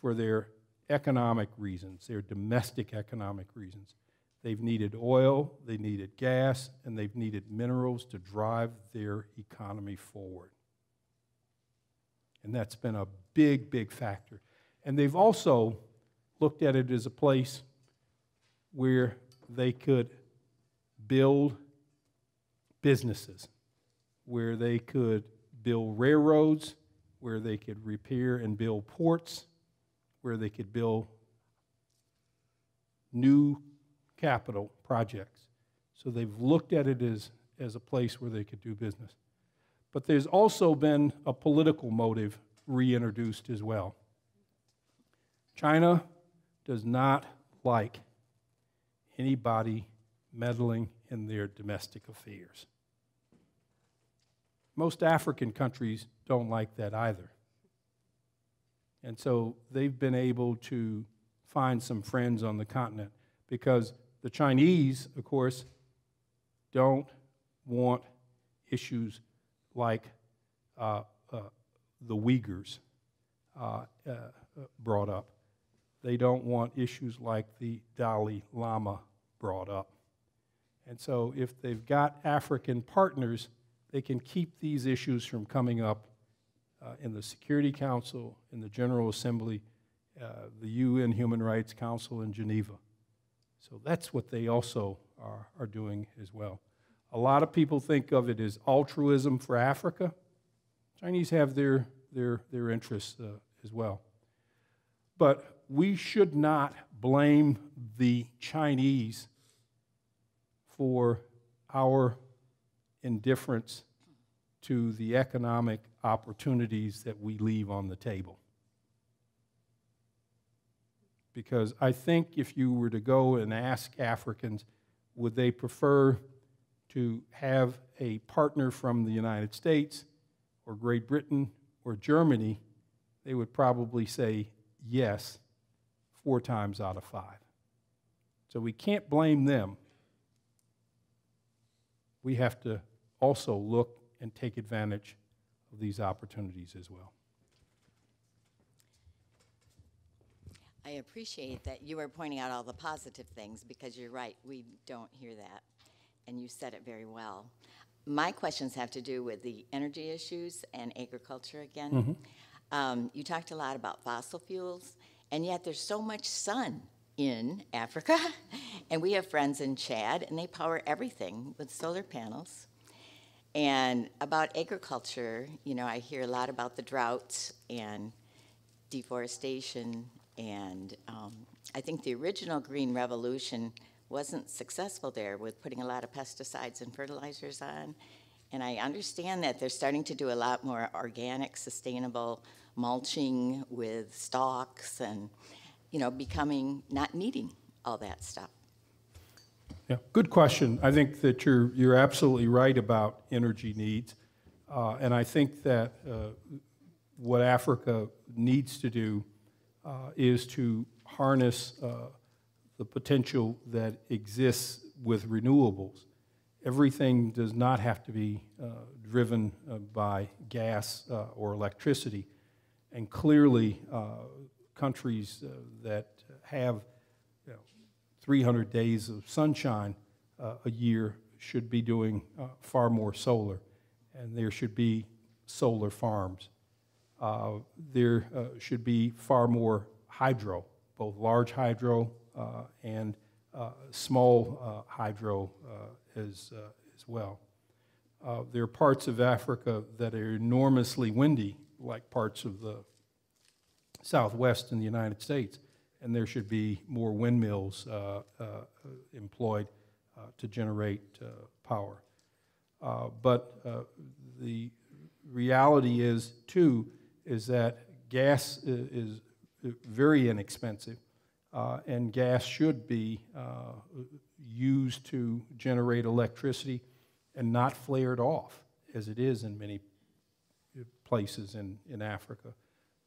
for their economic reasons, their domestic economic reasons. They've needed oil, they needed gas, and they've needed minerals to drive their economy forward. And that's been a big, big factor. And they've also looked at it as a place where they could build businesses, where they could build railroads, where they could repair and build ports, where they could build new capital projects. So they've looked at it as, as a place where they could do business. But there's also been a political motive reintroduced as well. China does not like anybody meddling in their domestic affairs. Most African countries don't like that either. And so they've been able to find some friends on the continent because the Chinese, of course, don't want issues like uh, uh, the Uyghurs uh, uh brought up. They don't want issues like the Dalai Lama brought up. And so if they've got African partners, they can keep these issues from coming up uh, in the Security Council, in the General Assembly, uh, the UN Human Rights Council in Geneva. So that's what they also are, are doing as well. A lot of people think of it as altruism for Africa. Chinese have their, their, their interests uh, as well. But we should not blame the Chinese for our indifference to the economic opportunities that we leave on the table. Because I think if you were to go and ask Africans, would they prefer to have a partner from the United States or Great Britain or Germany, they would probably say yes four times out of five. So we can't blame them. We have to also look and take advantage of these opportunities as well. I appreciate that you are pointing out all the positive things because you're right, we don't hear that. And you said it very well. My questions have to do with the energy issues and agriculture again. Um, you talked a lot about fossil fuels, and yet there's so much sun in Africa. and we have friends in Chad, and they power everything with solar panels. And about agriculture, you know, I hear a lot about the droughts and deforestation. And um, I think the original Green Revolution wasn't successful there with putting a lot of pesticides and fertilizers on. And I understand that they're starting to do a lot more organic, sustainable mulching with stalks and, you know, becoming, not needing all that stuff. Yeah, good question. I think that you're, you're absolutely right about energy needs. Uh, and I think that uh, what Africa needs to do uh, is to harness uh, the potential that exists with renewables. Everything does not have to be uh, driven uh, by gas or electricity. And clearly, countries uh, that have you know, 300 days of sunshine uh, a year should be doing uh, far more solar, and there should be solar farms. There should be far more hydro, both large hydro and small hydro as, as well. Uh, there are parts of Africa that are enormously windy, like parts of the southwest in the United States, and there should be more windmills uh, uh, employed uh, to generate uh, power. Uh, but the reality is, too, is that gas i- is very inexpensive, and gas should be used to generate electricity and not flared off, as it is in many places in, in Africa.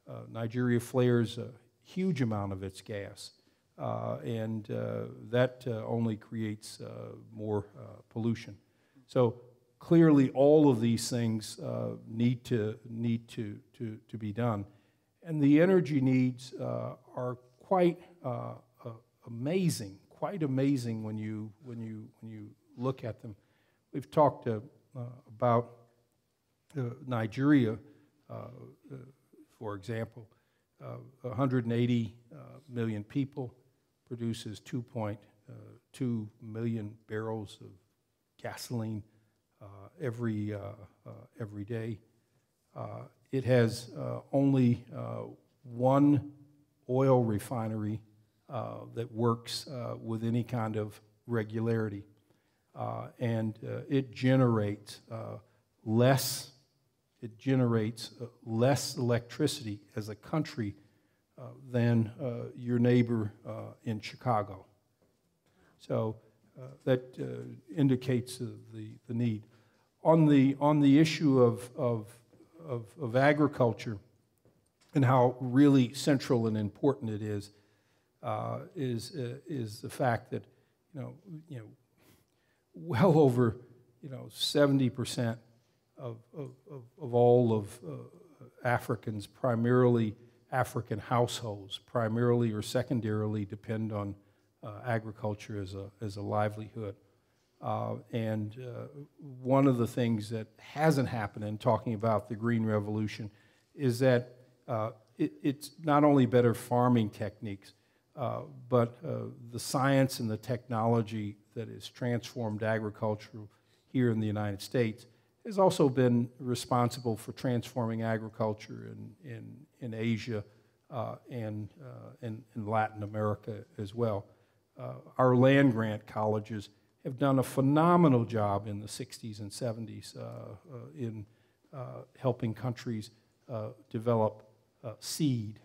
Uh, Nigeria flares a huge amount of its gas, uh, and uh, that only creates more pollution. So clearly, all of these things need to need to, to, to be done, and the energy needs are quite amazing, quite amazing when you when you when you look at them. We've talked uh, uh, about uh, Nigeria, for example, uh, 180 uh, million people produces 2.2 million barrels of gasoline uh, every, uh, uh, every day. Uh, It has uh, only uh, one oil refinery uh, that works uh, with any kind of regularity. Uh, And uh, it generates uh, less, it generates uh, less electricity as a country uh, than uh, your neighbor uh, in Chicago. So uh, that uh, indicates the, the need. On the, on the issue of, of, of, of agriculture and how really central and important it is, is, is the fact that, you know, you know, well over, you know, 70% of, of, of, of all of uh, Africans, primarily African households, primarily or secondarily depend on uh, agriculture as a, as a livelihood. Uh, and uh, one of the things that hasn't happened in talking about the Green Revolution is that uh, it, it's not only better farming techniques, uh, but the science and the technology that has transformed agriculture here in the United States has also been responsible for transforming agriculture in, in, in Asia uh, and uh, in, in Latin America as well. Uh, our land grant colleges have done a phenomenal job in the 60s and 70s uh, uh, in uh, helping countries uh, develop seed,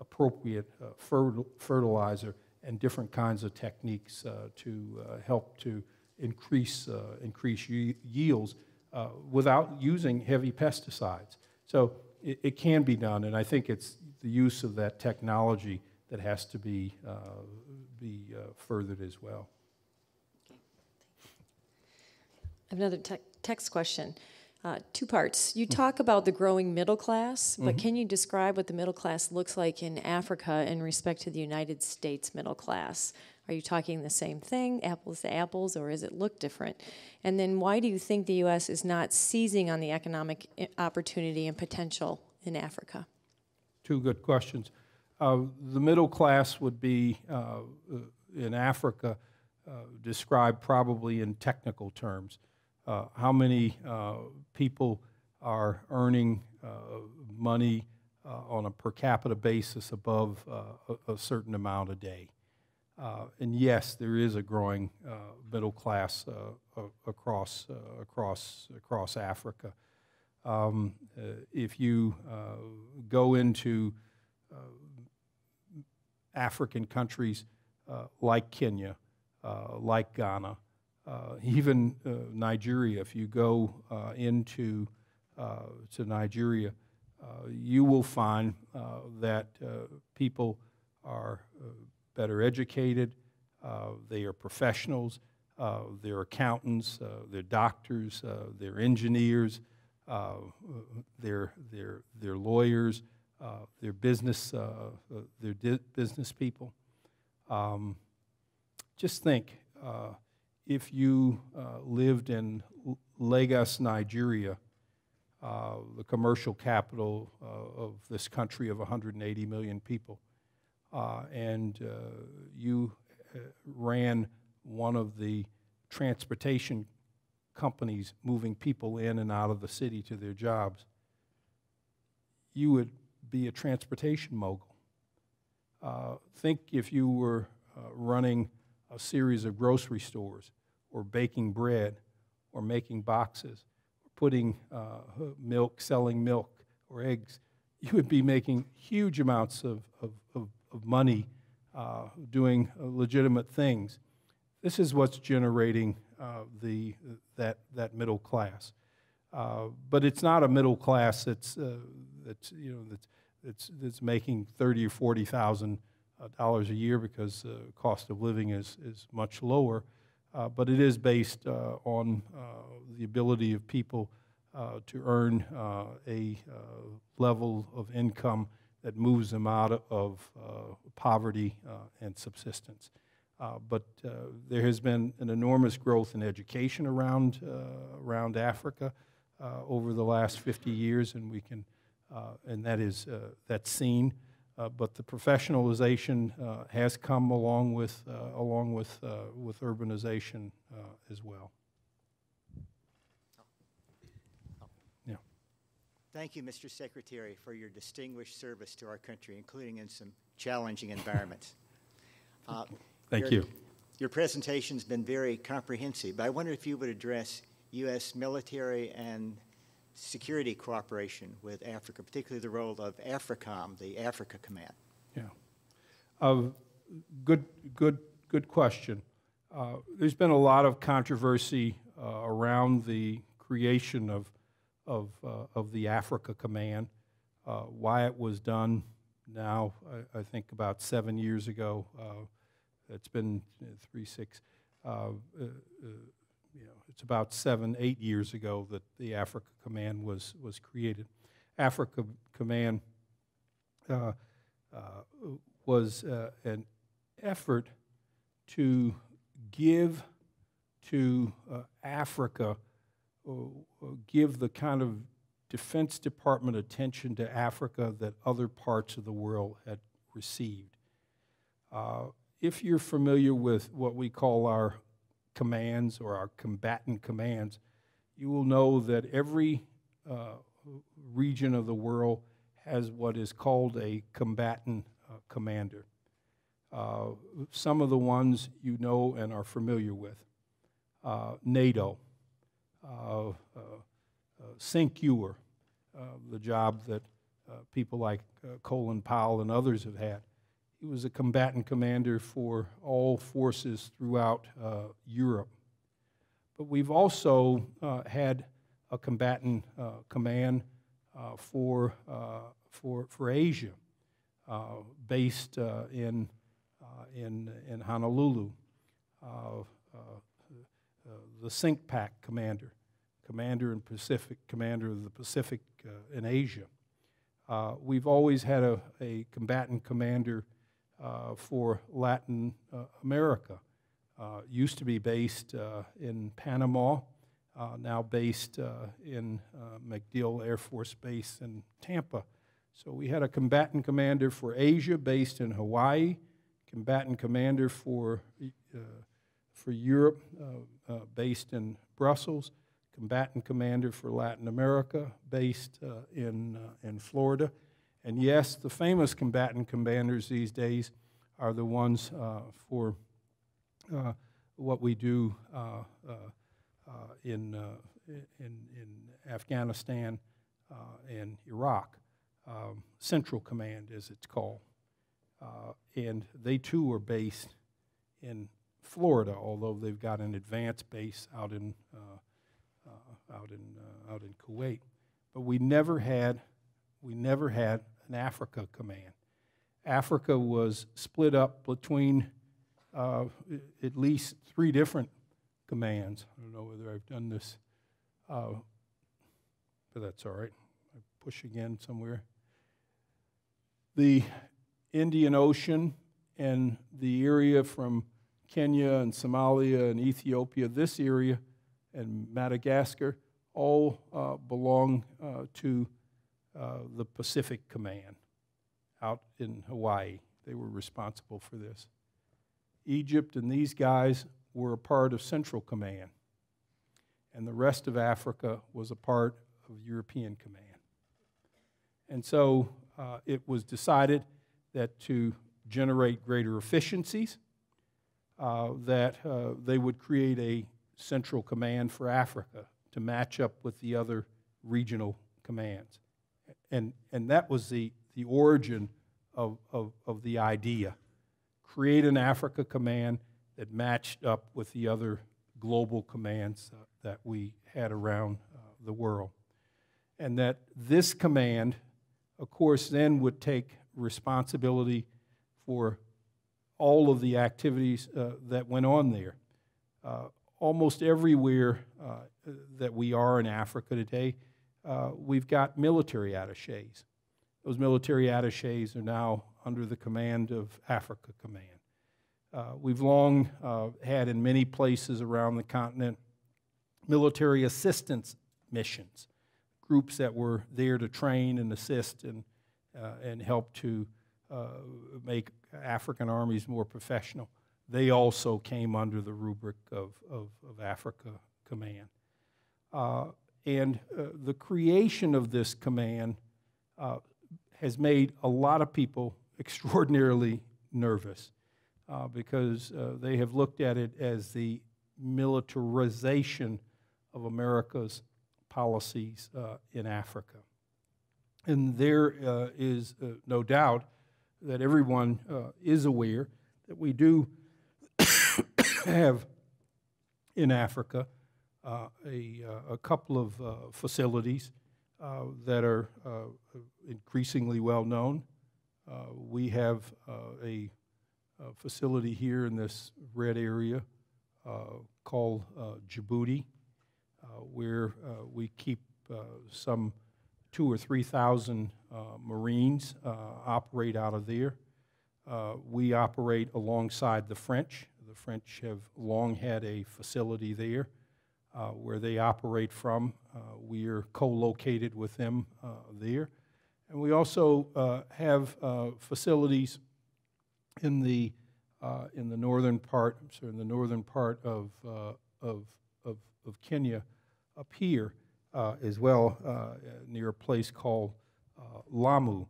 appropriate fertil fertilizer, and different kinds of techniques to help to increase, increase yields without using heavy pesticides. So it, it, can be done, and I think it's the use of that technology that has to be, uh, be uh, furthered as well. Okay. I have another te- text question. Uh, two parts. You talk about the growing middle class, but mm-hmm. can you describe what the middle class looks like in Africa in respect to the United States middle class? Are you talking the same thing, apples to apples, or does it look different? And then why do you think the U.S. is not seizing on the economic eh, opportunity and potential in Africa? Two good questions. Uh, the middle class would be uh, in Africa uh, described probably in technical terms uh, how many uh, people are earning uh, money uh, on a per capita basis above uh, a, a, certain amount a day. And yes, there is a growing middle class across, across, across Africa. Um, if you go into African countries like Kenya, like Ghana, uh, even uh, Nigeria, if you go uh, into uh, to Nigeria, uh, you will find that people are better educated, they are professionals, they're accountants, they're doctors, they're engineers, they're, they're, they're lawyers, they're business, they're business people. Um, just think, if you uh, lived in Lagos, Nigeria, uh, the commercial capital uh, of this country of 180 million people, uh, and uh, you uh, ran one of the transportation companies moving people in and out of the city to their jobs, you would be a transportation mogul. think if you were running a series of grocery stores or baking bread or making boxes or putting uh, milk, selling milk or eggs, you would be making huge amounts of, of, of, of money uh, doing legitimate things. This is what's generating uh, the, that, that middle class. Uh, but it's not a middle class that's, uh, that's, you know, that's, that's, that's making 30 or 40,000 dollars a year because the cost of living is, is much lower. Uh, but it is based uh, on uh, the ability of people to earn a level of income that moves them out of poverty and subsistence. but there has been an enormous growth in education around, around Africa over the last 50 years, and we can, and that is that's seen. Uh, but the professionalization uh, has come along with, uh, along with, uh, with urbanization uh, as well. Thank you, Mr. Secretary, for your distinguished service to our country, including in some challenging environments. Thank your, you. Your presentation's been very comprehensive, but I wonder if you would address U.S. military and security cooperation with Africa, particularly the role of AFRICOM, the Africa Command? Yeah. Uh, good, good, good question. Uh, there's been a lot of controversy uh, around the creation of, of, uh, of the Africa Command, uh, why it was done now, I, I, think about seven years ago. Uh, it's been three, six you know, it's about seven, eight years ago that the Africa Command was, was created. Africa Command uh, uh, was uh, an effort to give to uh, Africa uh, uh, give the kind of Defense Department attention to Africa that other parts of the world had received. Uh, if you're familiar with what we call our commands or our combatant commands, you will know that every uh, region of the world has what is called a combatant uh, commander. Uh, some of the ones you know and are familiar with. Uh, NATO, uh, uh, uh, the job that people like Colin Powell and others have had. He was a combatant commander for all forces throughout Europe. But we've also had a combatant command for, for, for Asia, based in uh, in, in Honolulu, uh, uh, the CINCPAC commander, commander in Pacific, commander of the Pacific in Asia. we've always had a, a combatant commander for Latin America. used to be based in Panama, uh, now based uh, in uh, MacDill Air Force Base in Tampa. So we had a combatant commander for Asia based in Hawaii, combatant commander for, uh, for Europe, uh, uh, based in Brussels, combatant commander for Latin America, based uh, in, uh, in Florida. And yes, the famous combatant commanders these days are the ones for what we do in, in, in Afghanistan and Iraq. Um, Central Command, as it's called. Uh, and they too are based in Florida, although they've got an advanced base out in, uh, uh, out in, out in Kuwait. But we never had, we never had an Africa command. Africa was split up between uh, at least three different commands. I don't know whether I've done this, uh, but that's all right. I push again somewhere. The Indian Ocean and the area from Kenya and Somalia and Ethiopia, this area and Madagascar, all uh, belong uh, to uh, the Pacific Command out in Hawaii. They were responsible for this. Egypt and these guys were a part of Central Command, and the rest of Africa was a part of European Command. And so uh, it was decided that to generate greater efficiencies, uh, that uh, they would create a central command for Africa to match up with the other regional commands. And, and that was the, the origin of, of, of the idea. Create an Africa command that matched up with the other global commands uh, that we had around uh, the world. And that this command, of course, then would take responsibility for all of the activities uh, that went on there. Almost everywhere uh, that we are in Africa today, uh, we've got military attaches. Those military attaches are now under the command of Africa Command. Uh, we've long uh, had in many places around the continent military assistance missions, groups that were there to train and assist and uh, and help to uh, make African armies more professional. They also came under the rubric of, of, of Africa Command. Uh, and the creation of this command has made a lot of people extraordinarily nervous uh, because uh, they have looked at it as the militarization of America's policies uh, in Africa. And there uh, is uh, no doubt that everyone uh, is aware that we do have in Africa uh, a, uh, a, couple of uh, facilities that are increasingly well known. we have a, a, facility here in this red area called Djibouti, where we keep some two or 3,000 uh, Marines uh, operate out of there. Uh, we operate alongside the French. The French have long had a facility there uh, where they operate from. Uh, we are co-located with them uh, there. And we also uh, have uh, facilities in the, uh, in the northern part, sorry, in the northern part of, of, of, of Kenya up here as well, near a place called Lamu,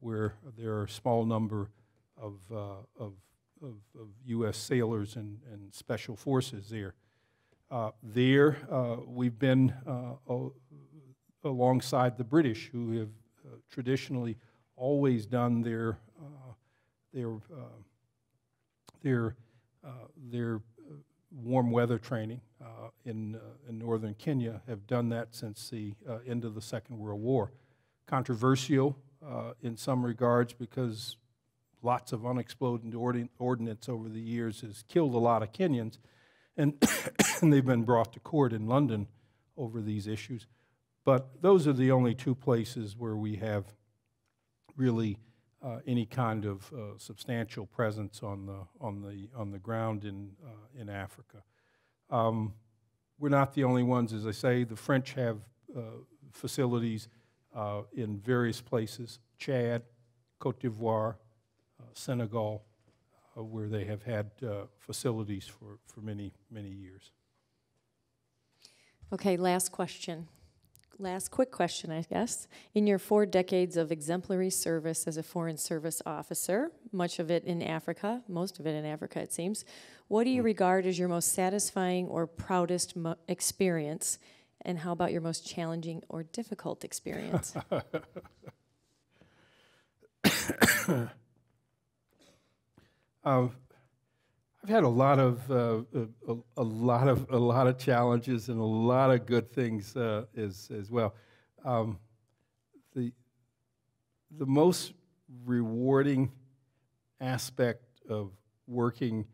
where there are a small number of, of of, of U.S. sailors and, and special forces there. Uh, there, uh, we've been uh, alongside the British, who have uh, traditionally always done their uh, their their their warm weather training in in northern Kenya. Have done that since the end of the Second World War. Controversial in some regards because lots of unexploded ordnance over the years has killed a lot of Kenyans, and, and they've been brought to court in London over these issues. But those are the only two places where we have really uh, any kind of uh, substantial presence on the, on the, on the ground in, uh, in Africa. Um, we're not the only ones, as I say. The French have uh, facilities uh, in various places Chad, Cote d'Ivoire, Senegal, uh, where they have had uh, facilities for, for many, many years. Okay, last question. Last quick question, I guess. In your four decades of exemplary service as a Foreign Service officer, much of it in Africa, most of it in Africa, it seems, what do you hmm. regard as your most satisfying or proudest mo- experience? And how about your most challenging or difficult experience? Uh, I've had a lot of uh, a, a, lot of a lot of challenges and a lot of good things uh, as as well. Um, the the most rewarding aspect of working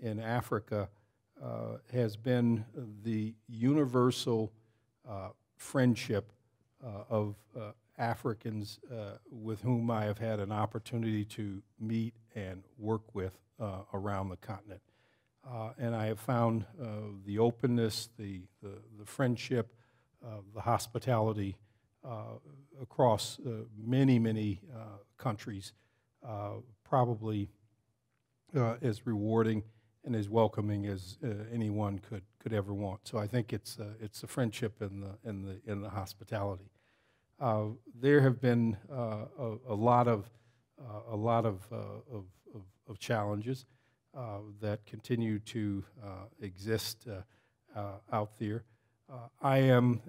in Africa uh, has been the universal uh, friendship uh, of Africans with whom I have had an opportunity to meet and work with uh, around the continent. Uh, and I have found uh, the openness, the, the, the friendship, the hospitality across many, many countries probably as rewarding and as welcoming as uh, anyone could could ever want. So I think it's uh, it's the friendship and the and the and the hospitality. Uh, there have been uh, a, a, lot of uh, a lot of, uh, of of, of challenges uh, that continue to uh, exist uh, out there. I am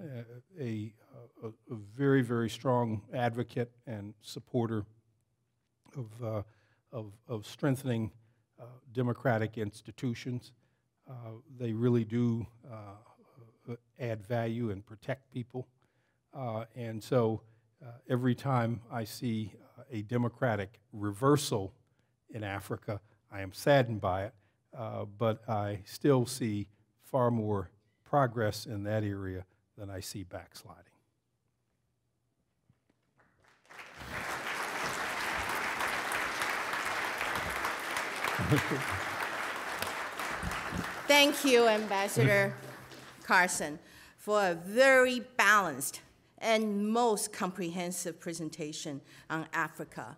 a, a, a, very, very strong advocate and supporter of, of, of, strengthening democratic institutions. they really do add value and protect people. Uh, and so uh, every time I see uh, a democratic reversal in Africa. I am saddened by it, but I still see far more progress in that area than I see backsliding. Thank you, Ambassador Carson, for a very balanced and most comprehensive presentation on Africa.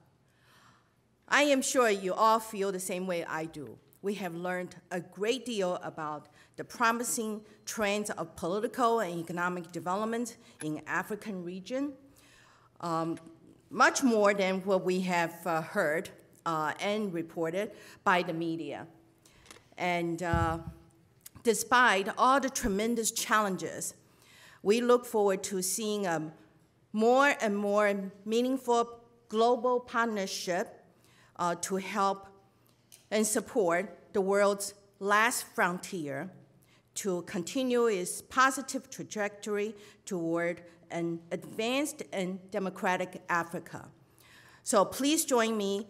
I am sure you all feel the same way I do. We have learned a great deal about the promising trends of political and economic development in African region, um, much more than what we have uh, heard uh, and reported by the media. And uh, despite all the tremendous challenges, we look forward to seeing a more and more meaningful global partnership uh, to help and support the world's last frontier to continue its positive trajectory toward an advanced and democratic Africa. So please join me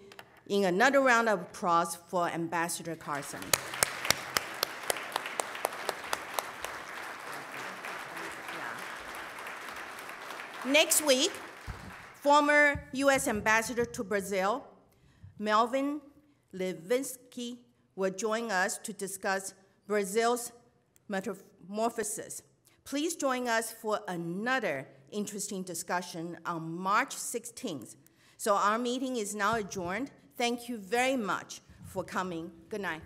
in another round of applause for Ambassador Carson. Next week, former US Ambassador to Brazil, Melvyn Levitsky will join us to discuss Brazil's metamorphosis. Please join us for another interesting discussion on March 16th. So our meeting is now adjourned. Thank you very much for coming. Good night.